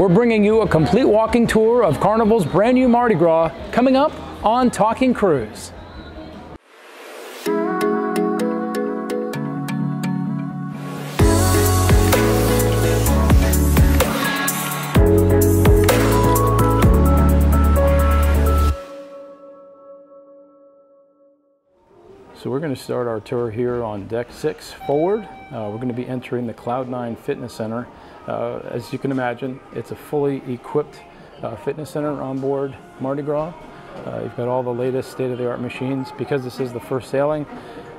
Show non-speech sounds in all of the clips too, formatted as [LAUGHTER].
We're bringing you a complete walking tour of Carnival's brand new Mardi Gras coming up on Talking Cruise. So we're going to start our tour here on deck six forward. Uh, we're going to be entering the Cloud9 Fitness Center. Uh, as you can imagine, it's a fully equipped uh, fitness center on board Mardi Gras. Uh, you've got all the latest state-of-the-art machines. Because this is the first sailing,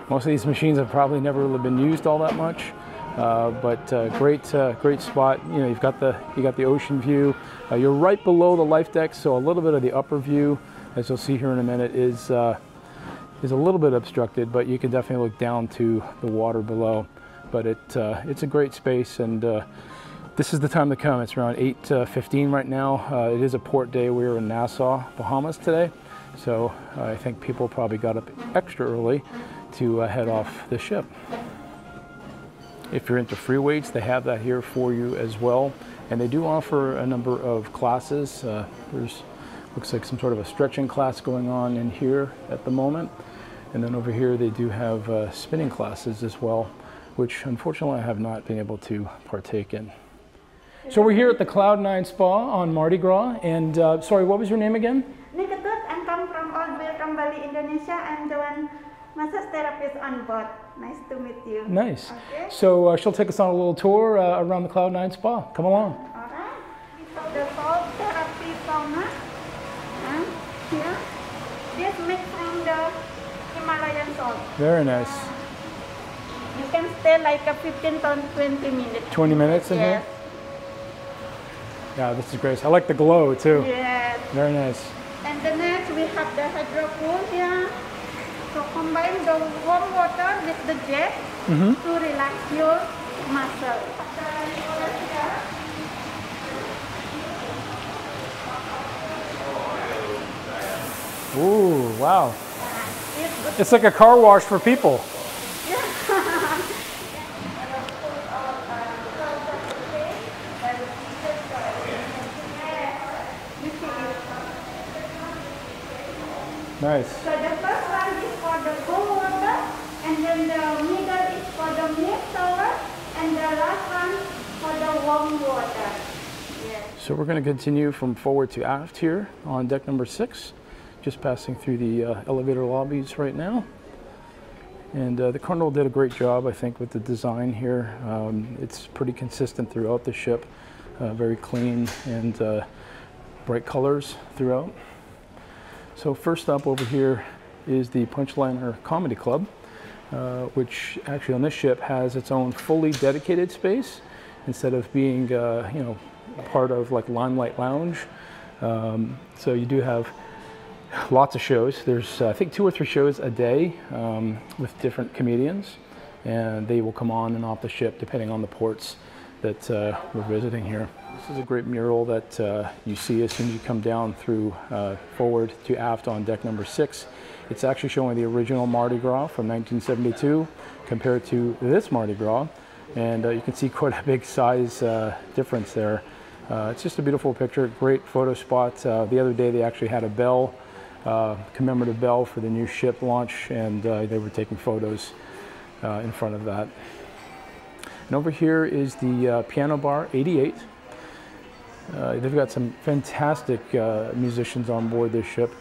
most of these machines have probably never really been used all that much. Uh, but uh, great, great spot. You know, you've got the you got the ocean view. you're right below the life deck, so a little bit of the upper view, as you'll see here in a minute, is is a little bit obstructed, but you can definitely look down to the water below. But it, uh, it's a great space and uh, this is the time to come. It's around 8.15 uh, right now. Uh, it is a port day. We're in Nassau, Bahamas today. So uh, I think people probably got up extra early to head off the ship. If you're into free weights, they have that here for you as well. And they do offer a number of classes. there's looks like some sort of a stretching class going on in here at the moment. And then over here they do have uh, spinning classes as well, which unfortunately I have not been able to partake in. So we're here at the Cloud9 Spa on Mardi Gras, and uh, sorry, what was your name again? Nikatut, I come from all the way from Bali, Indonesia. I'm the one massage therapist on board. Nice to meet you. Nice. Okay. So uh, she'll take us on a little tour uh, around the Cloud9 Spa. Come along. All right. So the salt therapy sauna. And here, this made from the Himalayan salt. Very nice. You can stay like a 15 to 20 minutes. 20 minutes in yes. here? Yeah, this is great. I like the glow too. Yes. Very nice. And the next we have the hydro pool here. So combine the warm water with the jet mm -hmm. to relax your muscle. Ooh, wow. It's like a car wash for people. Nice. So the first one is for the cold water, and then the middle is for the milk shower, and the last one for the warm water. Yes. So we're going to continue from forward to aft here on deck number six. Just passing through the uh, elevator lobbies right now. And uh, the Carnival did a great job, I think, with the design here. Um, it's pretty consistent throughout the ship, uh, very clean and uh, bright colors throughout. So first up over here is the Punchliner Comedy Club, uh, which actually on this ship has its own fully dedicated space instead of being, uh, you know, part of like Limelight Lounge. Um, so you do have lots of shows. There's, uh, I think, two or three shows a day um, with different comedians, and they will come on and off the ship depending on the ports that uh, we're visiting here. This is a great mural that uh, you see as soon as you come down through uh, forward to aft on deck number six. It's actually showing the original Mardi Gras from 1972 compared to this Mardi Gras. And uh, you can see [LAUGHS] quite a big size uh, difference there. Uh, it's just a beautiful picture, great photo spot. Uh, the other day they actually had a bell, commemorative bell for the new ship launch and they were taking photos in front of that. And over here is the Piano Bar 88. Uh, they've got some fantastic uh, musicians on board this ship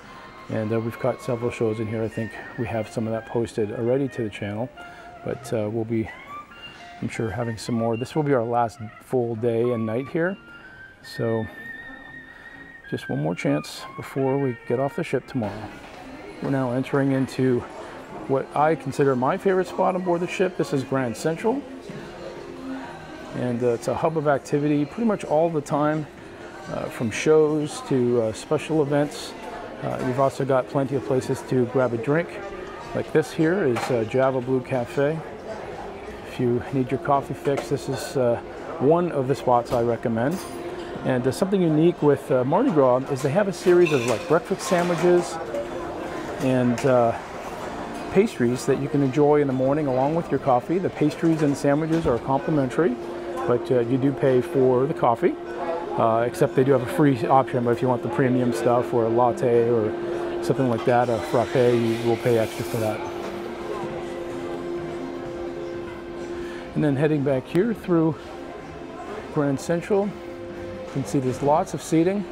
and uh, we've got several shows in here. I think we have some of that posted already to the channel, but uh, we'll be, I'm sure, having some more. This will be our last full day and night here. So just one more chance before we get off the ship tomorrow. We're now entering into what I consider my favorite spot on board the ship. This is Grand Central. And uh, it's a hub of activity pretty much all the time. Uh, from shows to uh, special events. Uh, you've also got plenty of places to grab a drink. Like this here is Java Blue Cafe. If you need your coffee fix, this is one of the spots I recommend. And uh, something unique with uh, Mardi Gras is they have a series of like breakfast sandwiches and uh, pastries that you can enjoy in the morning along with your coffee. The pastries and sandwiches are complimentary, but you do pay for the coffee. Uh, except they do have a free option. But if you want the premium stuff or a latte or something like that, a frappe, you will pay extra for that. And then heading back here through Grand Central, you can see there's lots of seating.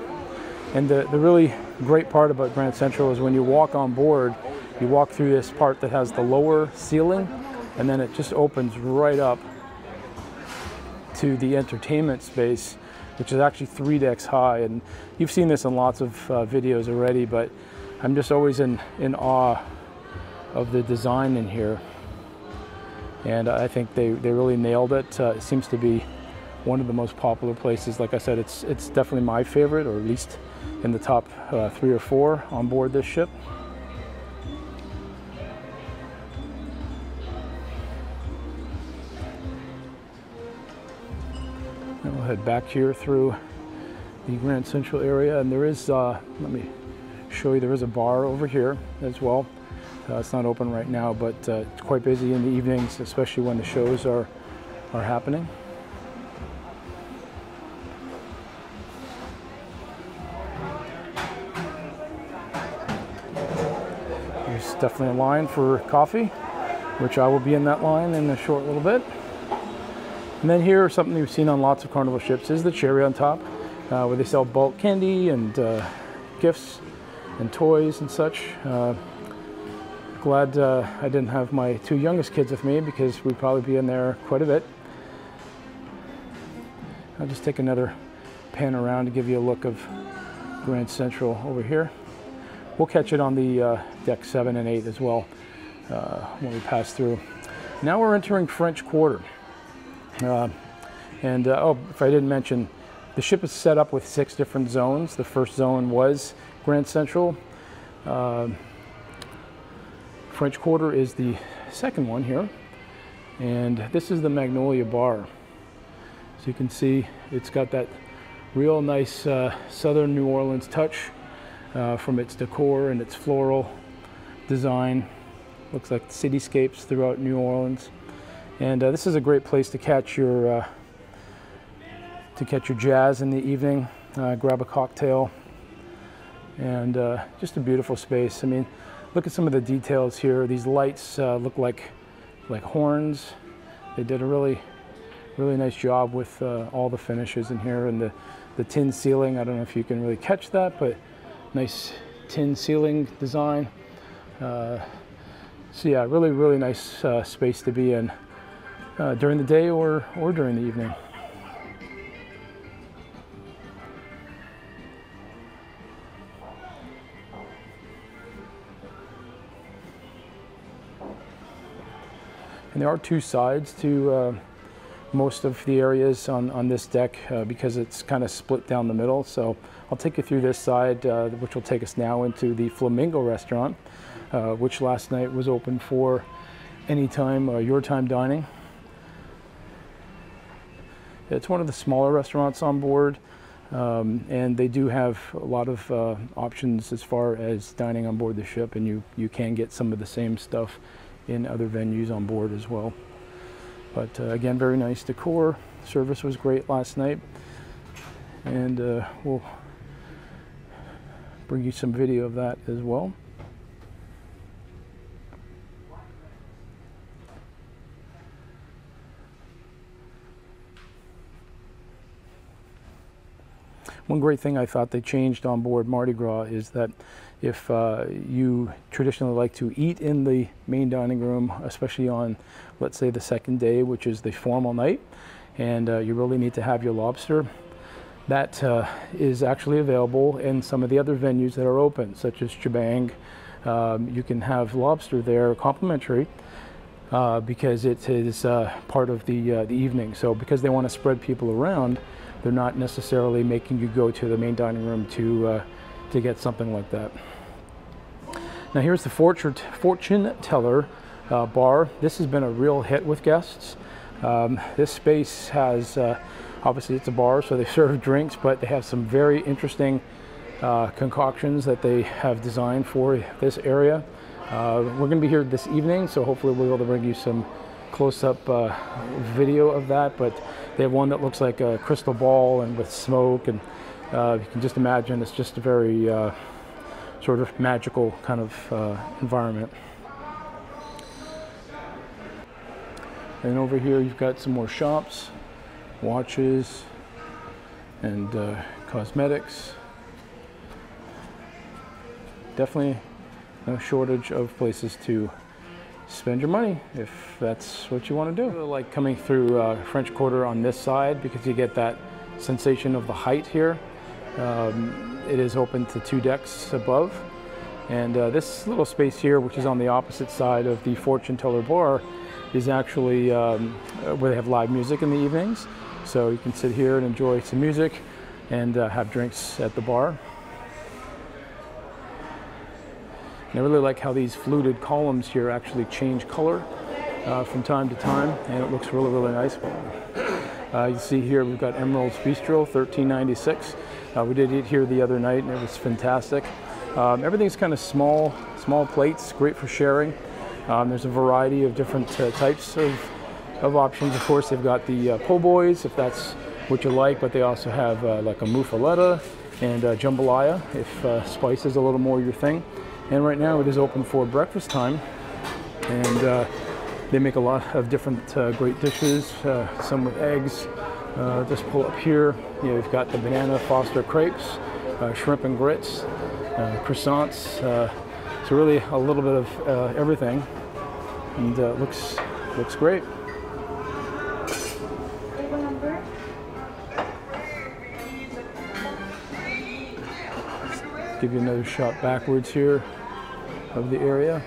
And the, the really great part about Grand Central is when you walk on board, you walk through this part that has the lower ceiling, and then it just opens right up to the entertainment space, which is actually three decks high. And you've seen this in lots of uh, videos already, but I'm just always in, in awe of the design in here. And I think they, they really nailed it. Uh, it seems to be one of the most popular places. Like I said, it's, it's definitely my favorite, or at least in the top uh, three or four on board this ship. Head back here through the Grand Central area, and there is, uh, let me show you, there is a bar over here as well. Uh, it's not open right now, but uh, it's quite busy in the evenings, especially when the shows are, are happening. There's definitely a line for coffee, which I will be in that line in a short little bit. And then here, something you've seen on lots of Carnival ships is the cherry on top, uh, where they sell bulk candy and uh, gifts and toys and such. Uh, glad uh, I didn't have my two youngest kids with me because we'd probably be in there quite a bit. I'll just take another pan around to give you a look of Grand Central over here. We'll catch it on the uh, deck 7 and 8 as well uh, when we pass through. Now we're entering French Quarter. Uh, and uh, oh, if I didn't mention, the ship is set up with six different zones. The first zone was Grand Central. Uh, French Quarter is the second one here. And this is the Magnolia Bar. So you can see it's got that real nice uh, southern New Orleans touch uh, from its decor and its floral design. Looks like cityscapes throughout New Orleans. And uh, this is a great place to catch your uh, to catch your jazz in the evening. Uh, grab a cocktail, and uh, just a beautiful space. I mean, look at some of the details here. These lights uh, look like like horns. They did a really really nice job with uh, all the finishes in here and the the tin ceiling. I don't know if you can really catch that, but nice tin ceiling design. so yeah, really really nice space to be in uh, during the day or, or during the evening. And there are two sides to uh, most of the areas on, on this deck uh, because it's kind of split down the middle. So I'll take you through this side, uh, which will take us now into the Flamingo restaurant, uh, which last night was open for anytime, uh, your time dining. It's one of the smaller restaurants on board, um, and they do have a lot of uh, options as far as dining on board the ship, and you, you can get some of the same stuff in other venues on board as well. But uh, again, very nice decor. Service was great last night, and uh, we'll bring you some video of that as well. One great thing I thought they changed on board Mardi Gras is that if uh, you traditionally like to eat in the main dining room, especially on, let's say, the second day, which is the formal night, and uh, you really need to have your lobster, that uh, is actually available in some of the other venues that are open, such as ChiBang. Um, you can have lobster there complimentary. Uh, because it is uh, part of the, uh, the evening. So because they want to spread people around, they're not necessarily making you go to the main dining room to, uh, to get something like that. Now here's the Fortune, fortune Teller uh, bar. This has been a real hit with guests. Um, this space has, uh, obviously it's a bar, so they [LAUGHS] serve drinks, but they have some very interesting uh, concoctions that they have designed for this area. Uh, we're going to be here this evening, so hopefully we'll be able to bring you some close-up uh, video of that, but they have one that looks like a crystal ball and with smoke, and uh, you can just imagine it's just a very uh, sort of magical kind of uh, environment. And over here you've got some more shops, watches, and uh, cosmetics. Definitely no shortage of places to spend your money if that's what you want to do. I really like coming through uh, French Quarter on this side because you get that sensation of the height here. Um, it is open to two decks above. And uh, this little space here, which is on the opposite side of the Fortune Teller Bar, is actually um, where they have live music in the evenings. So you can sit here and enjoy some music and uh, have drinks at the bar. And I really like how these fluted columns here actually change color uh, from time to time, and it looks really, really nice. Uh, you see here we've got Emeril's Bistro, 1396. Uh, we did eat here the other night, and it was fantastic. Um, everything's kind of small, small plates, great for sharing. Um, there's a variety of different uh, types of, of options. Of course, they've got the uh, po' boys, if that's what you like, but they also have uh, like a muffaletta and jambalaya, if spice is a little more your thing. And right now it is open for breakfast time, and uh, they make a lot of different uh, great dishes, some with eggs. just pull up here, you know, you've got the banana Foster crepes, shrimp and grits, croissants, so really a little bit of everything and uh, looks looks great. Give you another shot backwards here of the area.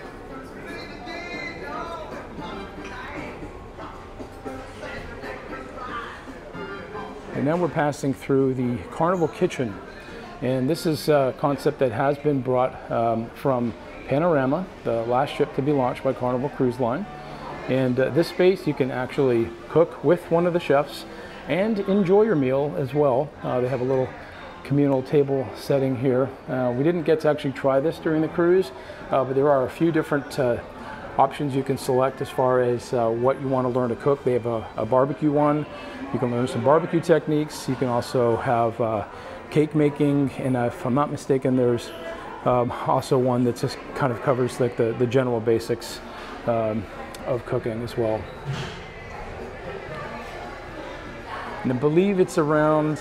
And now we're passing through the Carnival Kitchen. And this is a concept that has been brought um, from Panorama, the last ship to be launched by Carnival Cruise Line. And uh, this space you can actually cook with one of the chefs and enjoy your meal as well. Uh, they have a little communal table setting here. Uh, we didn't get to actually try this during the cruise, uh, but there are a few different uh, options you can select as far as uh, what you want to learn to cook. They have a, a, barbecue one. You can learn some barbecue techniques. You can also have cake making, and if I'm not mistaken, there's um, also one that just kind of covers like the, the general basics um, of cooking as well. And I believe it's around,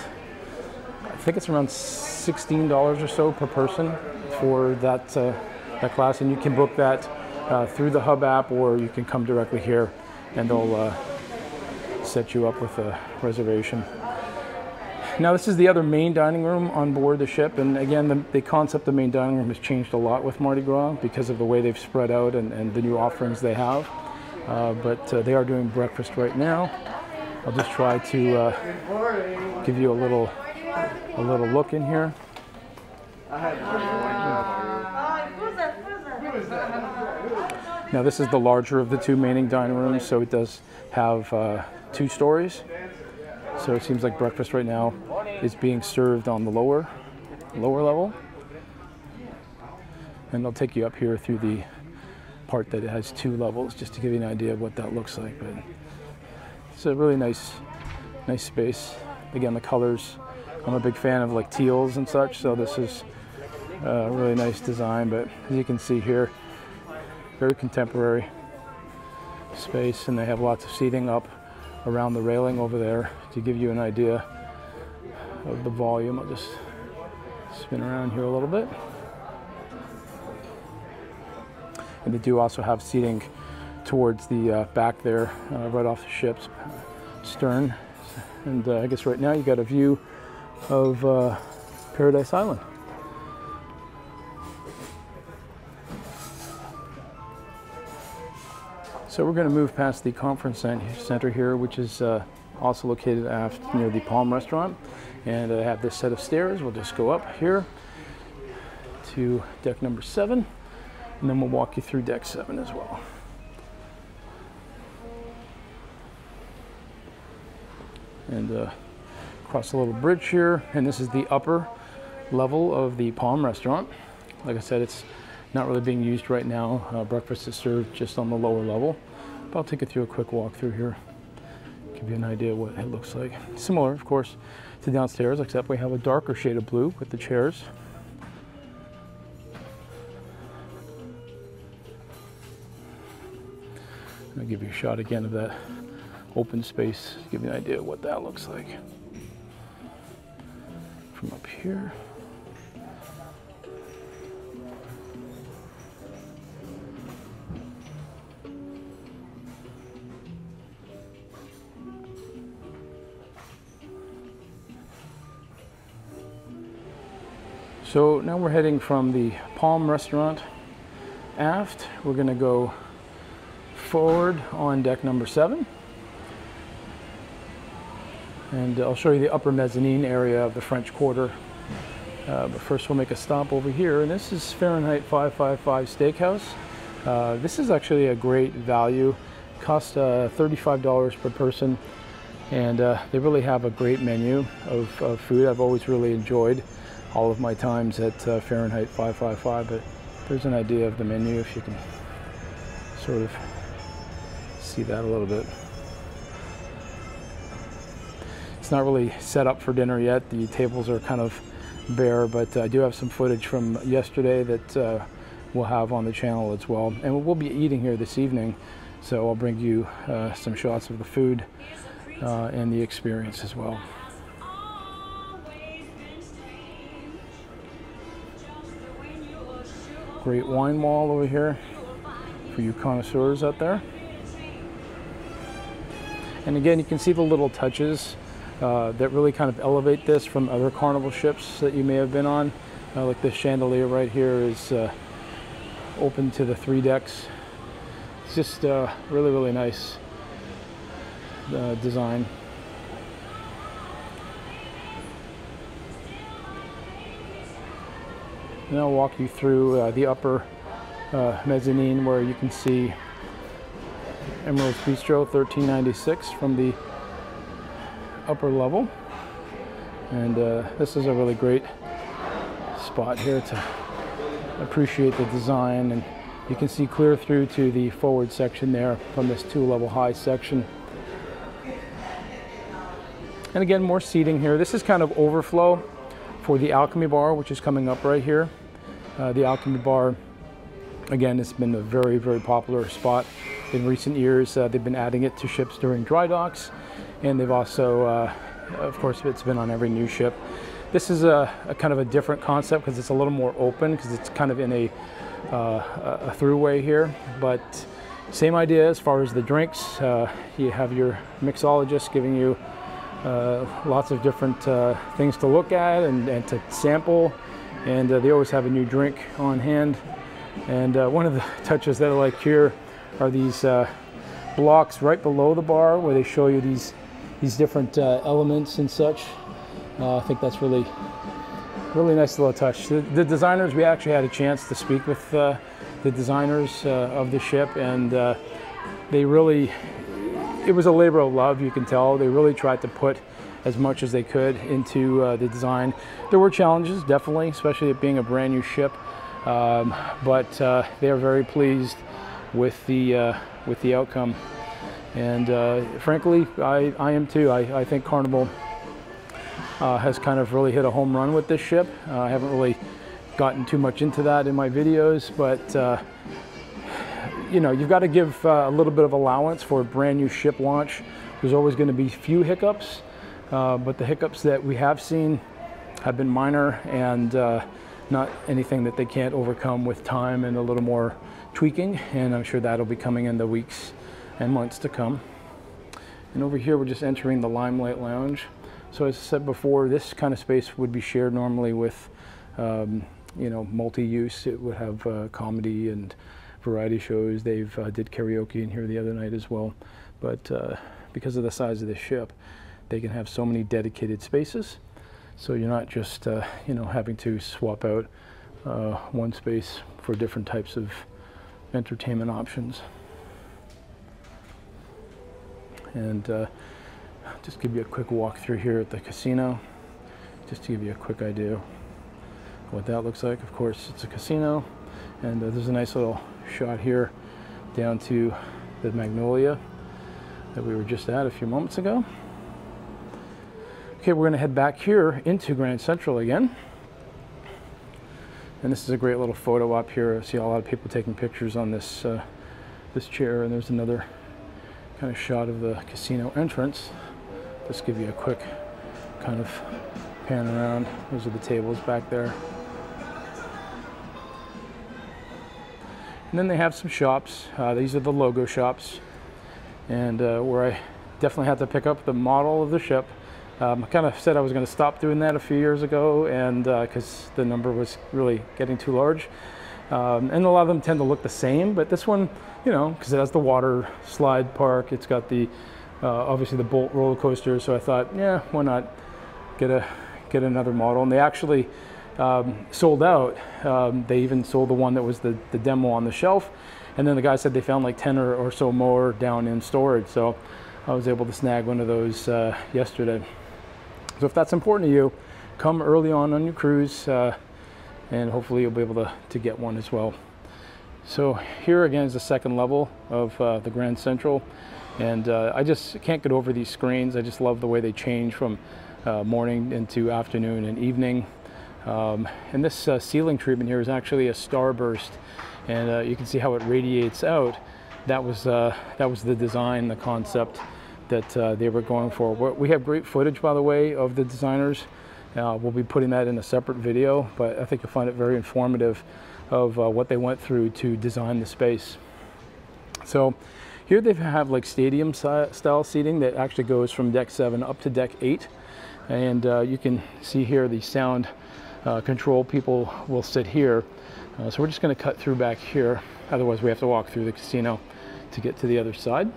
think it's around $16 or so per person for that, uh, that class. And you can book that uh, through the Hub app or you can come directly here and they'll uh, set you up with a reservation. Now this is the other main dining room on board the ship and again the, the, concept of main dining room has changed a lot with Mardi Gras because of the way they've spread out and, and the new offerings they have. Uh, but uh, they are doing breakfast right now. I'll just try to uh, give you a little a little look in here. Now this is the larger of the two main dining rooms, so it does have uh, two stories. So it seems like breakfast right now is being served on the lower, lower level. And they'll take you up here through the part that has two levels just to give you an idea of what that looks like. But it's a really nice, nice space. Again, the colors, I'm a big fan of like teals and such, so this is a really nice design. But as you can see here, very contemporary space and they have lots of seating up around the railing over there to give you an idea of the volume. I'll just spin around here a little bit. And they do also have seating towards the uh, back there, uh, right off the ship's stern. And uh, I guess right now you got a view of uh, Paradise Island. So we're going to move past the conference center here, which is uh, also located near the Palm Restaurant. And I have this set of stairs. We'll just go up here to deck number seven, and then we'll walk you through deck seven as well. And uh, cross a little bridge here, and this is the upper level of the Palm Restaurant. Like I said, it's not really being used right now. Uh, breakfast is served just on the lower level. But I'll take you through a quick walk through here, give you an idea what it looks like. Similar, of course, to downstairs, except we have a darker shade of blue with the chairs. I'll give you a shot again of that open space, give you an idea what that looks like. From up here. So now we're heading from the Palm Restaurant aft. We're gonna go forward on deck number seven. And I'll show you the upper mezzanine area of the French Quarter. Uh, but first we'll make a stop over here. And this is Fahrenheit 555 Steakhouse. Uh, this is actually a great value. Cost uh, $35 per person. And uh, they really have a great menu of, of food I've always really enjoyed all of my times at uh, Fahrenheit 555, but there's an idea of the menu if you can sort of see that a little bit. Not really set up for dinner yet. The tables are kind of bare, but I do have some footage from yesterday that uh, we'll have on the channel as well. And we'll be eating here this evening, so I'll bring you uh, some shots of the food uh, and the experience as well. Great wine wall over here for you connoisseurs out there. And again, you can see the little touches uh, that really kind of elevate this from other Carnival ships that you may have been on. Uh, like this chandelier right here is uh, open to the three decks. It's just uh, really, really nice uh, design. And I'll walk you through uh, the upper mezzanine where you can see Emeril's Bistro 1396 from the upper level. And uh, this is a really great spot here to appreciate the design and you can see clear through to the forward section there from this two level high section. And again, more seating here. This is kind of overflow for the Alchemy Bar, which is coming up right here. Uh, the Alchemy Bar, again, it's been a very, very popular spot in recent years. Uh, they've been adding it to ships during dry docks, and they've also, uh, of course, it's been on every new ship. This is a, a kind of a different concept because it's a little more open because it's kind of in a, uh, a throughway here, but same idea as far as the drinks. Uh, you have your mixologist giving you uh, lots of different uh, things to look at and, and to sample and uh, they always have a new drink on hand. And uh, one of the [LAUGHS] touches that I like here are these uh, blocks right below the bar where they show you these these different uh, elements and such. Uh, I think that's really really nice little touch. The, the, designers, we actually had a chance to speak with uh, the designers of the ship, and they really it was a labor of love. You can tell they really tried to put as much as they could into uh, the design. There were challenges, definitely, especially it being a brand new ship, um, but uh, they are very pleased with the uh, with the outcome. And uh, frankly, I, I am too. I, I think Carnival uh, has kind of really hit a home run with this ship. Uh, I haven't really gotten too much into that in my videos, but you know, you've got to give uh, a little bit of allowance for a brand new ship launch. There's always going to be few hiccups, uh, but the hiccups that we have seen have been minor and uh, not anything that they can't overcome with time and a little more tweaking. And I'm sure that'll be coming in the weeks and months to come. And over here, we're just entering the Limelight Lounge. So as I said before, this kind of space would be shared normally with, um, you know, multi-use. It would have uh, comedy and variety shows. They've uh, did karaoke in here the other night as well. But uh, because of the size of the ship, they can have so many dedicated spaces. So you're not just, uh, you know, having to swap out uh, one space for different types of entertainment options. And uh, just give you a quick walk through here at the casino, just to give you a quick idea what that looks like. Of course, it's a casino, and uh, there's a nice little shot here down to the Magnolia that we were just at a few moments ago. Okay, we're going to head back here into Grand Central again. And this is a great little photo up here. I see a lot of people taking pictures on this uh, this chair, and there's another kind of shot of the casino entrance. Just give you a quick kind of pan around. Those are the tables back there. And then they have some shops. Uh, these are the logo shops, and uh, where I definitely had to pick up the model of the ship. Um, I kind of said I was going to stop doing that a few years ago, and because uh, the number was really getting too large. Um, and a lot of them tend to look the same, but this one, you know, because it has the water slide park, it's got the uh, obviously the Bolt roller coaster. So I thought, yeah, why not get a get another model? And they actually um, sold out. Um, they even sold the one that was the, the demo on the shelf. And then the guy said they found like 10 or, or so more down in storage. So I was able to snag one of those uh, yesterday. So if that's important to you, come early on on your cruise uh, and hopefully you'll be able to, to get one as well. So here again is the second level of uh, the Grand Central. And uh, I just can't get over these screens. I just love the way they change from uh, morning into afternoon and evening. Um, and this uh, ceiling treatment here is actually a starburst, and uh, you can see how it radiates out. That was uh, that was the design, the concept that uh, they were going for. We have great footage, by the way, of the designers. Uh, we'll be putting that in a separate video, but I think you'll find it very informative of uh, what they went through to design the space. So here they have like stadium style seating that actually goes from deck seven up to deck eight. And you can see here the sound uh, control people will sit here. Uh, so we're just going to cut through back here. Otherwise we have to walk through the casino to get to the other side.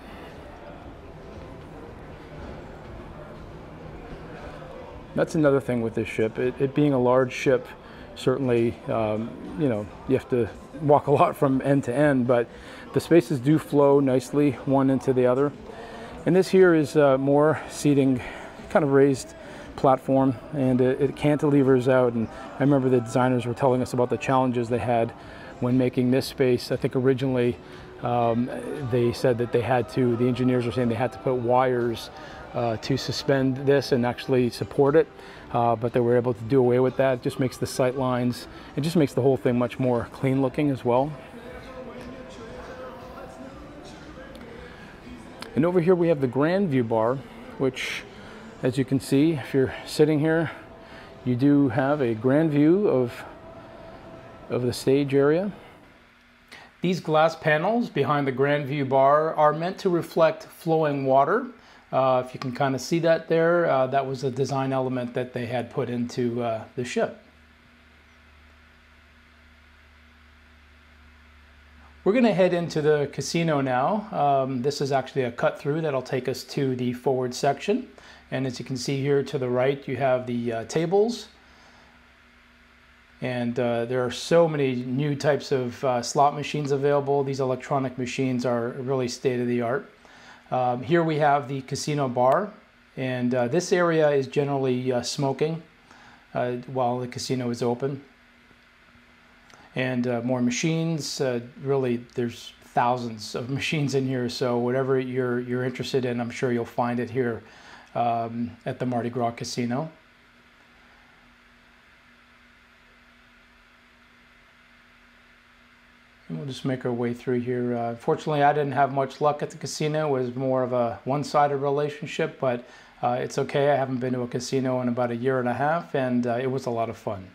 That's another thing with this ship. It, it being a large ship, certainly, um, you know, you have to walk a lot from end to end, but the spaces do flow nicely one into the other. And this here is uh, more seating, kind of raised platform and it, it, cantilevers out and I remember the designers were telling us about the challenges they had when making this space. I think originally um, they said that they had to, the engineers were saying they had to put wires uh, to suspend this and actually support it, uh, but they were able to do away with that. It just makes the sight lines, it just makes the whole thing much more clean looking as well. And over here we have the Grand View bar, which as you can see, if you're sitting here, you do have a grand view of, of the stage area. These glass panels behind the grand view bar are meant to reflect flowing water. Uh, if you can kind of see that there, uh, that was a design element that they had put into uh, the ship. We're going to head into the casino now. Um, this is actually a cut through that'll take us to the forward section. And as you can see here to the right, you have the uh, tables. And uh, there are so many new types of uh, slot machines available. These electronic machines are really state of the art. Um, here we have the casino bar. And uh, this area is generally uh, smoking uh, while the casino is open. And more machines, really there's thousands of [LAUGHS] machines in here. So whatever you're, you're interested in, I'm sure you'll find it here um, at the Mardi Gras Casino. We'll just make our way through here. Uh, fortunately, I didn't have much luck at the casino. It was more of a one-sided relationship, but uh, it's okay. I haven't been to a casino in about a year and a half, and uh, it was a lot of fun.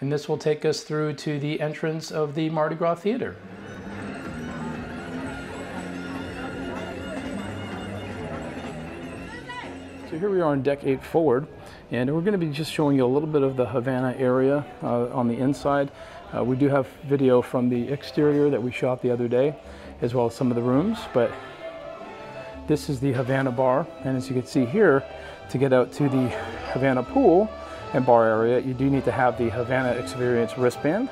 And this will take us through to the entrance of the Mardi Gras Theater. So here we are on deck 8 forward and we're going to be just showing you a little bit of the Havana area uh, on the inside. Uh, we do have video from the exterior that we shot the other day as well as some of the rooms but this is the Havana bar and as you can see here to get out to the Havana pool and bar area you do need to have the Havana Experience wristband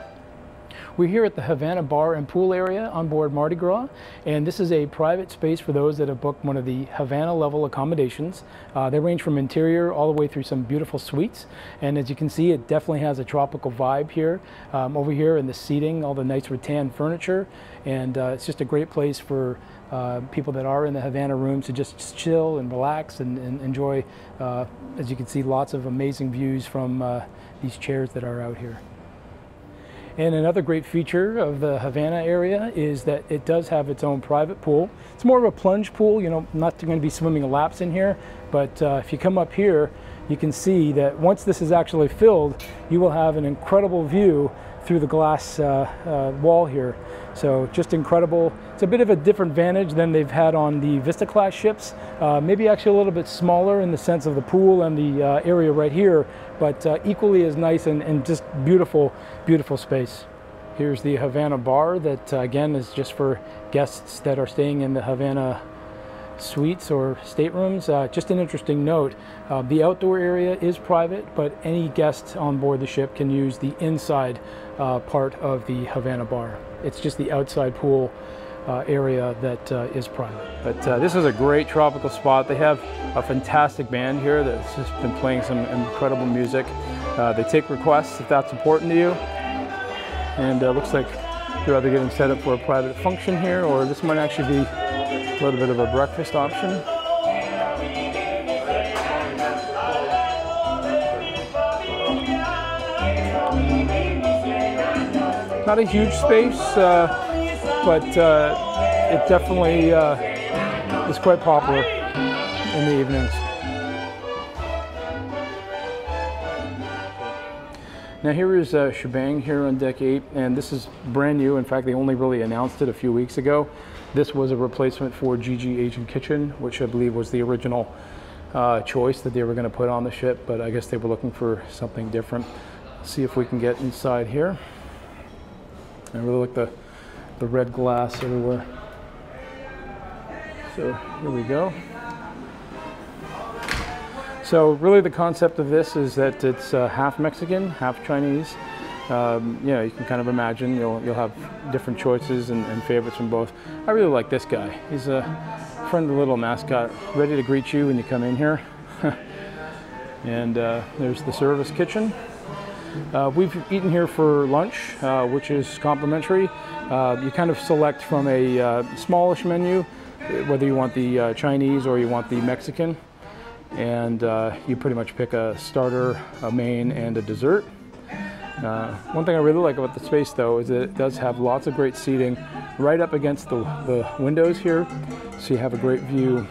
We're here at the Havana Bar and Pool area on board Mardi Gras, and this is a private space for those that have booked one of the Havana level accommodations. Uh, they range from interior all the way through some beautiful suites, and as you can see, it definitely has a tropical vibe here. Um, over here in the seating, all the nice rattan furniture, and uh, it's just a great place for uh, people that are in the Havana rooms to just chill and relax and, and enjoy, uh, as you can see, lots of amazing views from uh, these chairs that are out here. And another great feature of the Havana area is that it does have its own private pool. It's more of a plunge pool, you know, not going to be swimming laps in here, but uh, if you come up here, you can see that once this is actually filled, you will have an incredible view through the glass uh, uh, wall here. So just incredible. It's a bit of a different vantage than they've had on the Vista class ships. Uh, maybe actually a little bit smaller in the sense of the pool and the uh, area right here, but uh, equally as nice and, and, just beautiful, beautiful space. Here's the Havana bar that uh, again is just for guests that are staying in the Havana suites or staterooms. Uh, just an interesting note, uh, the outdoor area is private, but any guest on board the ship can use the inside uh, part of the Havana bar. It's just the outside pool uh, area that uh, is private. But uh, this is a great tropical spot. They have a fantastic band here that's just been playing some incredible music. they take requests if that's important to you. And it looks like you're either getting set up for a private function here or this might actually be a little bit of a breakfast option. Not a huge space, uh, but uh, it definitely uh, is quite popular in the evenings. Now here is uh, ChiBang here on deck 8 and this is brand new. In fact, they only really announced it a few weeks ago. This was a replacement for JiJi Asian Kitchen, which I believe was the original uh, choice that they were going to put on the ship, but I guess they were looking for something different. See if we can get inside here. I really like the, the red glass everywhere. So here we go. So really the concept of this is that it's uh, half Mexican, half Chinese. Um, you know, you can kind of imagine you'll, you'll have different choices and, and favorites from both. I really like this guy. He's a friendly little mascot, ready to greet you when you come in here. [LAUGHS] and uh, there's the service kitchen. Uh, we've eaten here for lunch, uh, which is complimentary. Uh, you kind of select from a uh, smallish menu, whether you want the uh, Chinese or you want the Mexican and uh, you pretty much pick a starter, a main, and a dessert. Uh, one thing I really like about the space though is that it does have lots of great seating right up against the, the windows here, so you have a great view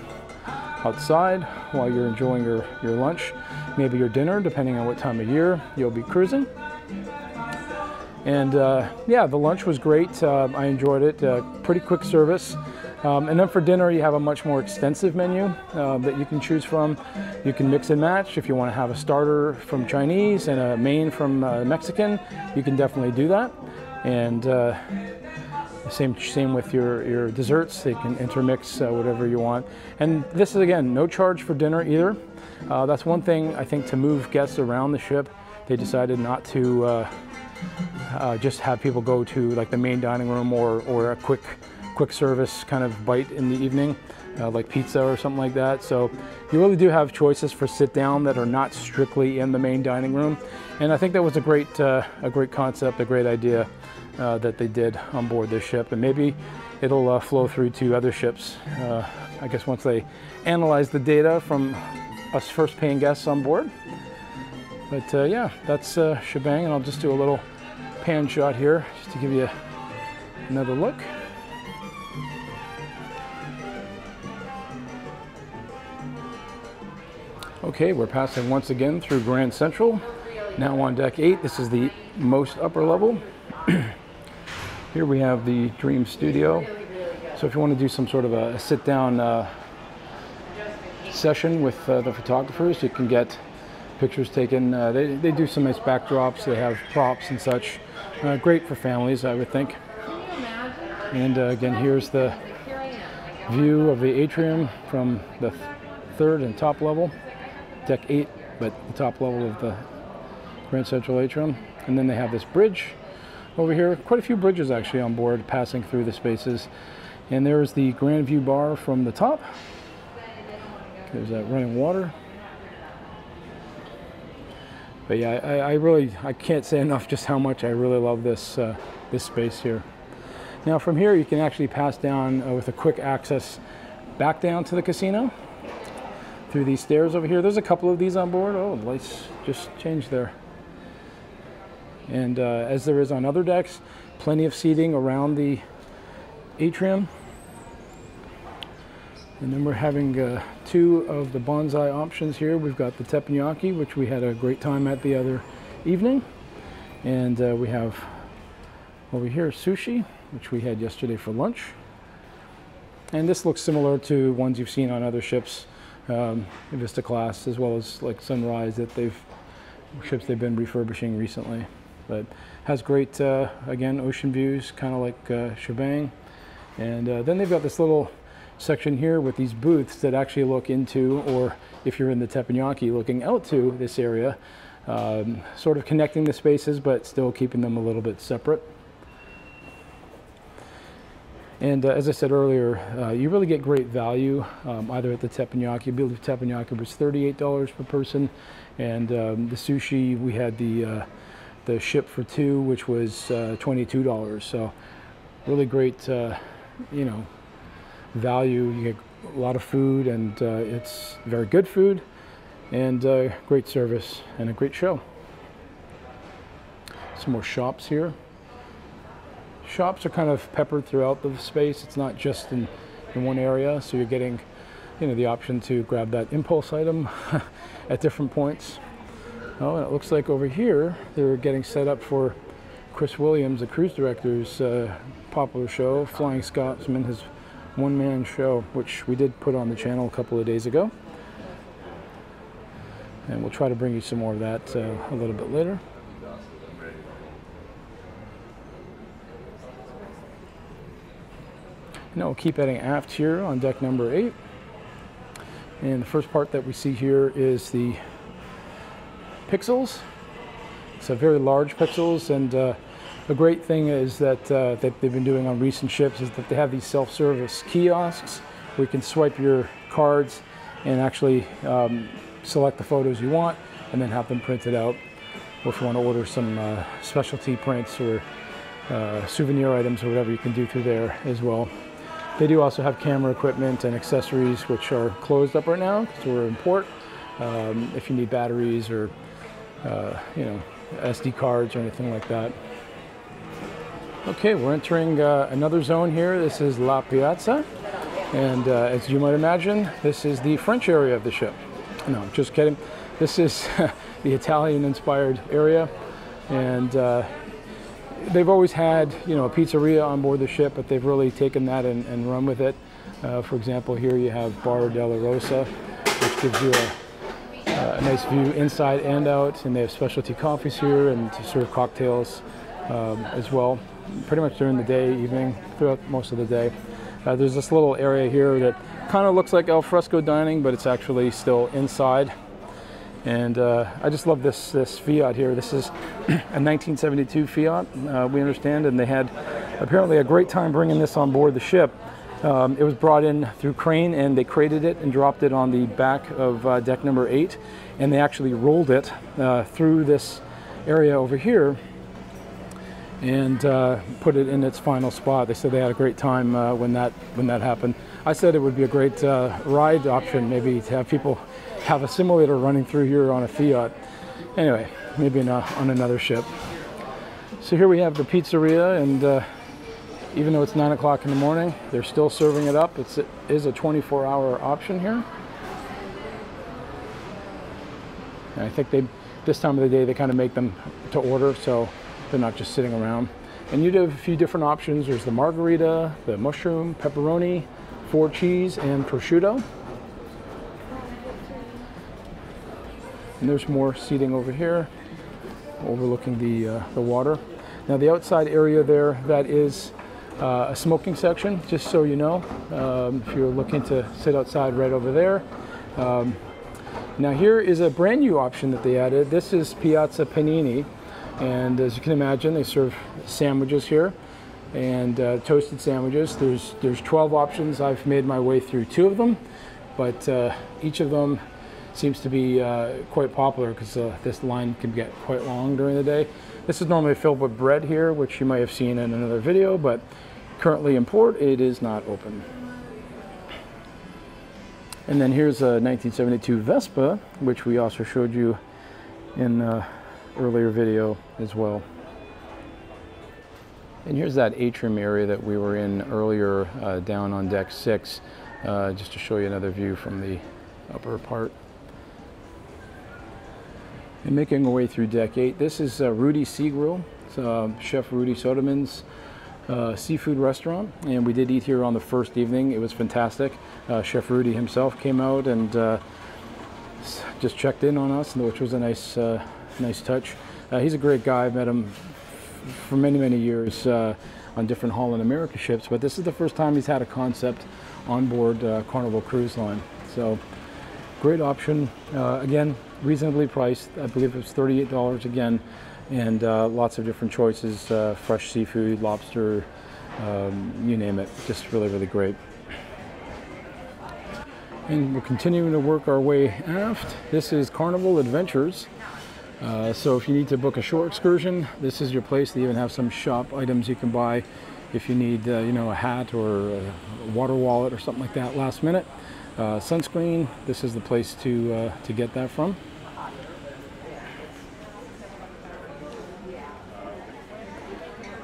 outside while you're enjoying your, your lunch, maybe your dinner, depending on what time of year you'll be cruising. And uh, yeah, the lunch was great. Uh, I enjoyed it. Uh, pretty quick service. Um, and then for dinner, you have a much more extensive menu uh, that you can choose from. You can mix and match. If you want to have a starter from Chinese and a main from uh, Mexican, you can definitely do that. And uh, same same with your, your desserts. They can intermix whatever you want. And this is, again, no charge for dinner either. Uh, that's one thing, I think, to move guests around the ship. They decided not to uh, just have people go to like the main dining room or, or a quick quick service kind of bite in the evening, uh, like pizza or something like that. So you really do have choices for sit down that are not strictly in the main dining room. And I think that was a great, uh, a great concept, a great idea uh, that they did on board this ship. And maybe it'll uh, flow through to other ships. Uh, I guess once they analyze the data from us first paying guests on board. But uh, yeah, that's ChiBang. And I'll just do a little pan shot here just to give you another look. Okay, we're passing once again through Grand Central. Now on deck eight, this is the most upper level. [CLEARS THROAT] Here we have the Dream Studio. So if you want to do some sort of a sit down uh, session with uh, the photographers, you can get pictures taken. Uh, they, they do some nice backdrops, they have props and such. Uh, great for families, I would think. And uh, again, here's the view of the atrium from the third and top level deck 8, but the top level of the Grand Central Atrium. And then they have this bridge over here. Quite a few bridges actually on board passing through the spaces. And there's the Grand View bar from the top. There's that running water. But yeah, I, I really I can't say [LAUGHS] enough just how much I really love this uh, this space here. Now from here you can actually pass down uh, with a quick access back down to the casino through these stairs over here. There's a couple of these on board. Oh, the lights just changed there. And uh, as there is on other decks, plenty of seating around the atrium. And then we're having uh, two of the bonsai options here. We've got the teppanyaki, which we had a great time at the other evening. And uh, we have over here sushi, which we had yesterday for lunch. And this looks similar to ones you've seen on other ships, um, Vista class, as well as like Sunrise that they've ships they've been refurbishing recently. But has great, uh, again, ocean views, kind of like uh, ChiBang. And uh, then they've got this little section here with these booths that actually look into, or if you're in the teppanyaki, looking out to this area, um, sort of connecting the spaces, but still keeping them a little bit separate. And uh, as I said earlier, uh, you really get great value um, either at the teppanyaki. I believe teppanyaki was $38 per person, and um, the sushi we had the uh, the ship for two, which was uh, $22. So really great, uh, you know, value. You get a lot of food, and uh, it's very good food, and great service, and a great show. Some more shops here shops are kind of peppered throughout the space. It's not just in, in one area, so you're getting you know, the option to grab that impulse item [LAUGHS] at different points. Oh, and it looks like over here they're getting set up for Chris Williams, the cruise director's uh, popular show, Flying Scotsman, his one-man show, which we did put on the channel a couple of days ago. And we'll try to bring you some more of that uh, a little bit later. Now we'll keep heading aft here on deck number eight. And the first part that we see here is the pixels. A very large pixels and uh, a great thing is that, uh, that they've been doing on recent ships is that they have these self-service kiosks where you can swipe your cards and actually um, select the photos you want and then have them printed out. Or if you want to order some uh, specialty prints or uh, souvenir items or whatever you can do through there as well. They do also have camera equipment and accessories which are closed up right now because we're in port. Um, if you need batteries or uh, you know SD cards or anything like that. Okay, we're entering uh, another zone here. This is La Piazza. And uh, as you might imagine, this is the French area of the ship. No, just kidding. This is [LAUGHS] the Italian-inspired area. And uh, they've always had, you know, a pizzeria on board the ship, but they've really taken that and, and run with it. Uh, for example, here you have Bar della Rosa, which gives you a, uh, a, nice view inside and out, and they have specialty coffees here and to serve cocktails um, as well, pretty much during the day, evening, throughout most of the day. Uh, there's this little area here that kind of looks like al fresco dining, but it's actually still inside. And uh, I just love this, this Fiat here. This is [CLEARS THROAT] a 1972 Fiat, uh, we understand, and they had apparently a great time bringing this on board the ship. Um, it was brought in through crane and they crated it and dropped it on the back of uh, deck number eight and they actually rolled it uh, through this area over here and uh, put it in its final spot. They said they had a great time uh, when that when that happened. I said it would be a great ride option maybe to have people have a simulator running through here on a Fiat. Anyway, maybe not on another ship. So here we have the pizzeria, and uh, even though it's 9 o'clock in the morning, they're still serving it up. It's, it is a 24-hour option here. And I think they, this time of the day, they kind of make them to order, so they're not just sitting around. And you have a few different options. There's the margarita, the mushroom, pepperoni, four cheese, and prosciutto. And there's more seating over here, overlooking the, uh, the water. Now the outside area there, that is uh, a smoking section, just so you know, um, if you're looking to sit outside right over there. Um, now here is a brand new option that they added. This is Piazza Panini. And as you can imagine, they serve sandwiches here and uh, toasted sandwiches. There's, there's 12 options. I've made my way through two of them, but uh, each of them seems to be uh, quite popular because uh, this line can get quite long during the day. This is normally filled with bread here, which you might have seen in another video, but currently in port, it is not open. And then here's a 1972 Vespa, which we also showed you in the earlier video as well. And here's that atrium area that we were in earlier uh, down on deck six, uh, just to show you another view from the upper part. And making our way through deck eight, this is uh, Rudi's Seagrill. Uh, Chef Rudi Sodamin's uh, seafood restaurant, and we did eat here on the first evening. It was fantastic. Uh, Chef Rudi himself came out and just checked in on us, which was a nice, nice touch. Uh, he's a great guy. I've met him for many, many years uh, on different Holland America ships, but this is the first time he's had a concept on board Carnival Cruise Line. So, great option. again, reasonably priced. I believe it was $38 again, and uh, lots of different choices uh, fresh seafood, lobster, um, you name it. Just really, really great. And we're continuing to work our way aft. This is Carnival Adventures. Uh, so if you need to book a shore excursion, this is your place. They even have some shop items you can buy if you need, uh, you know, a hat or a water wallet or something like that last minute. Uh, sunscreen, this is the place to, uh, to get that from.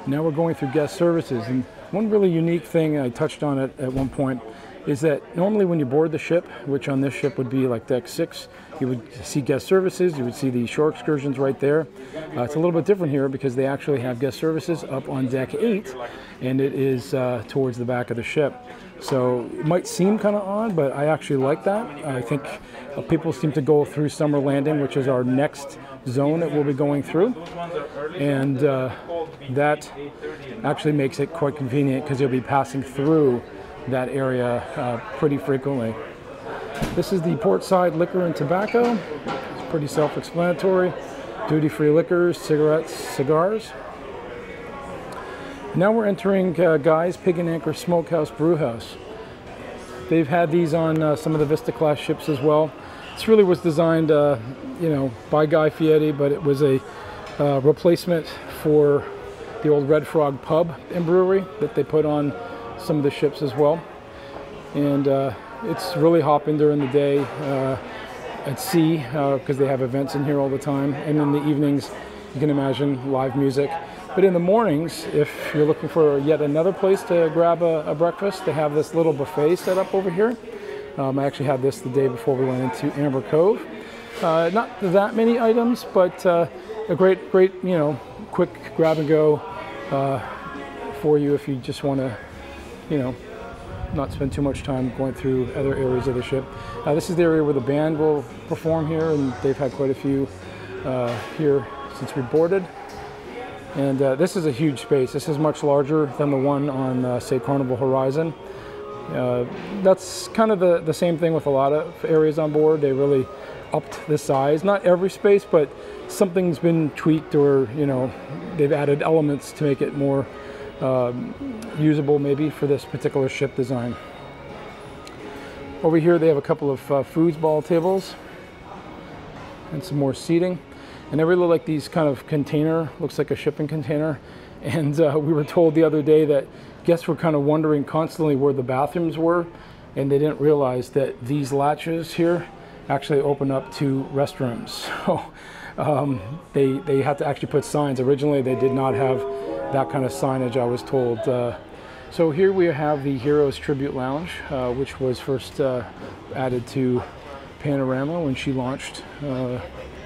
Now we're going through guest services, and one really unique thing I touched on it at one point is that normally when you board the ship, which on this ship would be like deck six, you would see guest services, you would see the shore excursions right there. Uh, it's a little bit different here because they actually have guest services up on deck eight, and it is uh, towards the back of the ship. So it might seem kind of odd, but I actually like that. I think uh, people seem to go through Summer Landing, which is our next zone that we'll be going through. And uh, that actually makes it quite convenient because you'll be passing through that area uh, pretty frequently. This is the port side liquor and tobacco. It's pretty self-explanatory. Duty-free liquors, cigarettes, cigars. Now we're entering uh, Guy's Pig and Anchor Smokehouse Brewhouse. They've had these on uh, some of the Vista class ships as well. This really was designed, uh, you know, by Guy Fieri, but it was a uh, replacement for the old Red Frog pub and brewery that they put on some of the ships as well. And uh, it's really hopping during the day uh, at sea because uh, they have events in here all the time. And in the evenings, you can imagine live music. But in the mornings, if you're looking for yet another place to grab a, a breakfast, they have this little buffet set up over here. Um, I actually had this the day before we went into Amber Cove. Uh, not that many items, but uh, a great, great, you know, quick grab and go uh, for you if you just want to, you know, not spend too much time going through other areas of the ship. Uh, this is the area where the band will perform here, and they've had quite a few uh, here since we boarded. And uh, this is a huge space. This is much larger than the one on, say, Carnival Horizon. Uh, that's kind of the, the same thing with a lot of areas on board. They really upped the size. Not every space, but something's been tweaked or, you know, they've added elements to make it more um, usable maybe for this particular ship design. Over here they have a couple of uh, foosball tables and some more seating. And I really like these kind of container, looks like a shipping container. [LAUGHS] And uh, we were told the other day that guests were kind of wondering constantly where the bathrooms were, and they didn't realize that these latches here actually open up to restrooms. [LAUGHS] So um, they, they had to actually put signs. Originally, they did not have that kind of signage, I was told. Uh, so here we have the Heroes Tribute Lounge, uh, which was first uh, added to Panorama when she launched uh, a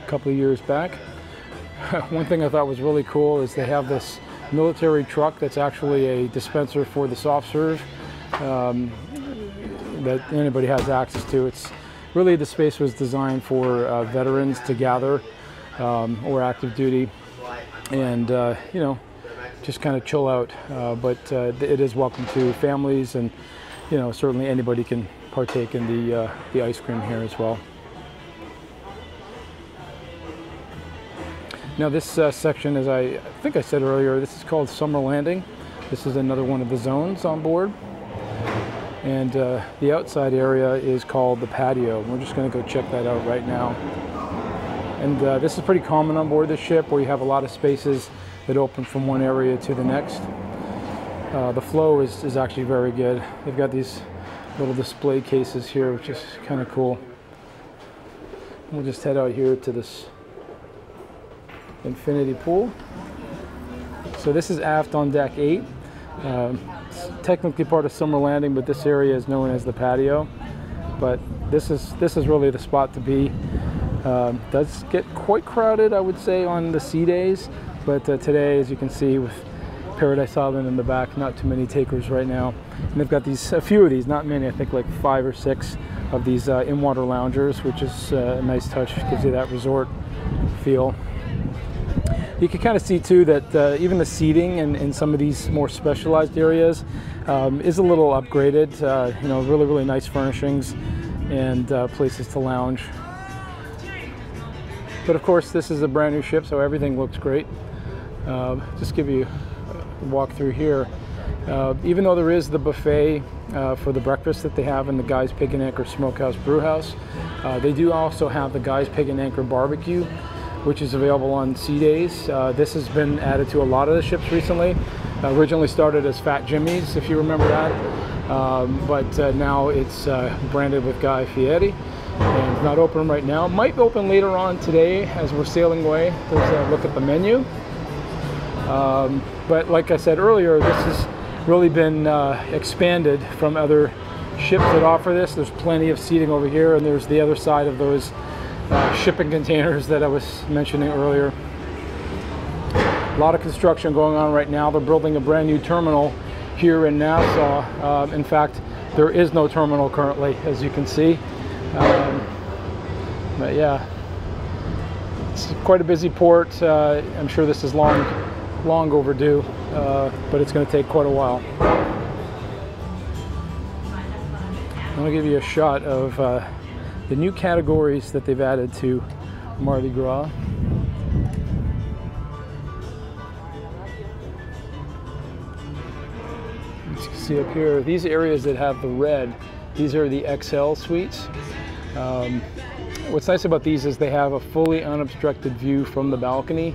couple of years back. [LAUGHS] One thing I thought was really cool is they have this military truck that's actually a dispenser for the soft serve um, that anybody has access to. It's really the space was designed for uh, veterans to gather um, or active duty and uh, you know just kind of chill out uh, but uh, it is welcome to families and you know certainly anybody can partake in the uh, the ice cream here as well Now this uh, section, as I think I said earlier, this is called Summer Landing. This is another one of the zones on board. And uh, the outside area is called the patio. We're just going to go check that out right now. And uh, this is pretty common on board the ship where you have a lot of spaces that open from one area to the next. Uh, the flow is, is actually very good. They've got these little display cases here, which is kind of cool. We'll just head out here to this infinity pool. So this is aft on deck 8. Um, technically part of summer landing, but this area is known as the patio. But this is this is really the spot to be. Um, does get quite crowded, I would say, on the sea days, but uh, today, as you can see, with Paradise Island in the back, not too many takers right now. And they've got these a few of these, not many, I think like five or six of these uh, in-water loungers, which is uh, a nice touch, gives you that resort feel. You can kind of see too that uh, even the seating in, in, some of these more specialized areas um, is a little upgraded. Uh, you know, really, really nice furnishings and uh, places to lounge. But of course, this is a brand new ship, so everything looks great. Uh, just give you a walk through here. Uh, even though there is the buffet uh, for the breakfast that they have in the Guy's Pig and Anchor Smokehouse Brewhouse, they do also have the Guy's Pig and Anchor Barbecue, which is available on sea days. Uh, this has been added to a lot of the ships recently. Uh, originally started as Fat Jimmy's, if you remember that, um, but uh, now it's uh, branded with Guy Fieri and it's not open right now. Might open later on today as we're sailing away. There's a look at the menu. Um, but like I said earlier, this has really been uh, expanded from other ships that offer this. There's plenty of seating over here, and there's the other side of those uh, shipping containers that I was mentioning earlier. A lot of construction going on right now. They're building a brand new terminal here in Nassau. Uh, in fact, there is no terminal currently, as you can see. Um, but yeah, it's quite a busy port. Uh, I'm sure this is long, long overdue, uh, but it's going to take quite a while. I'm going to give you a shot of uh, the new categories that they've added to Mardi Gras. As you can see up here, these areas that have the red, these are the XL suites. Um, what's nice about these is they have a fully unobstructed view from the balcony.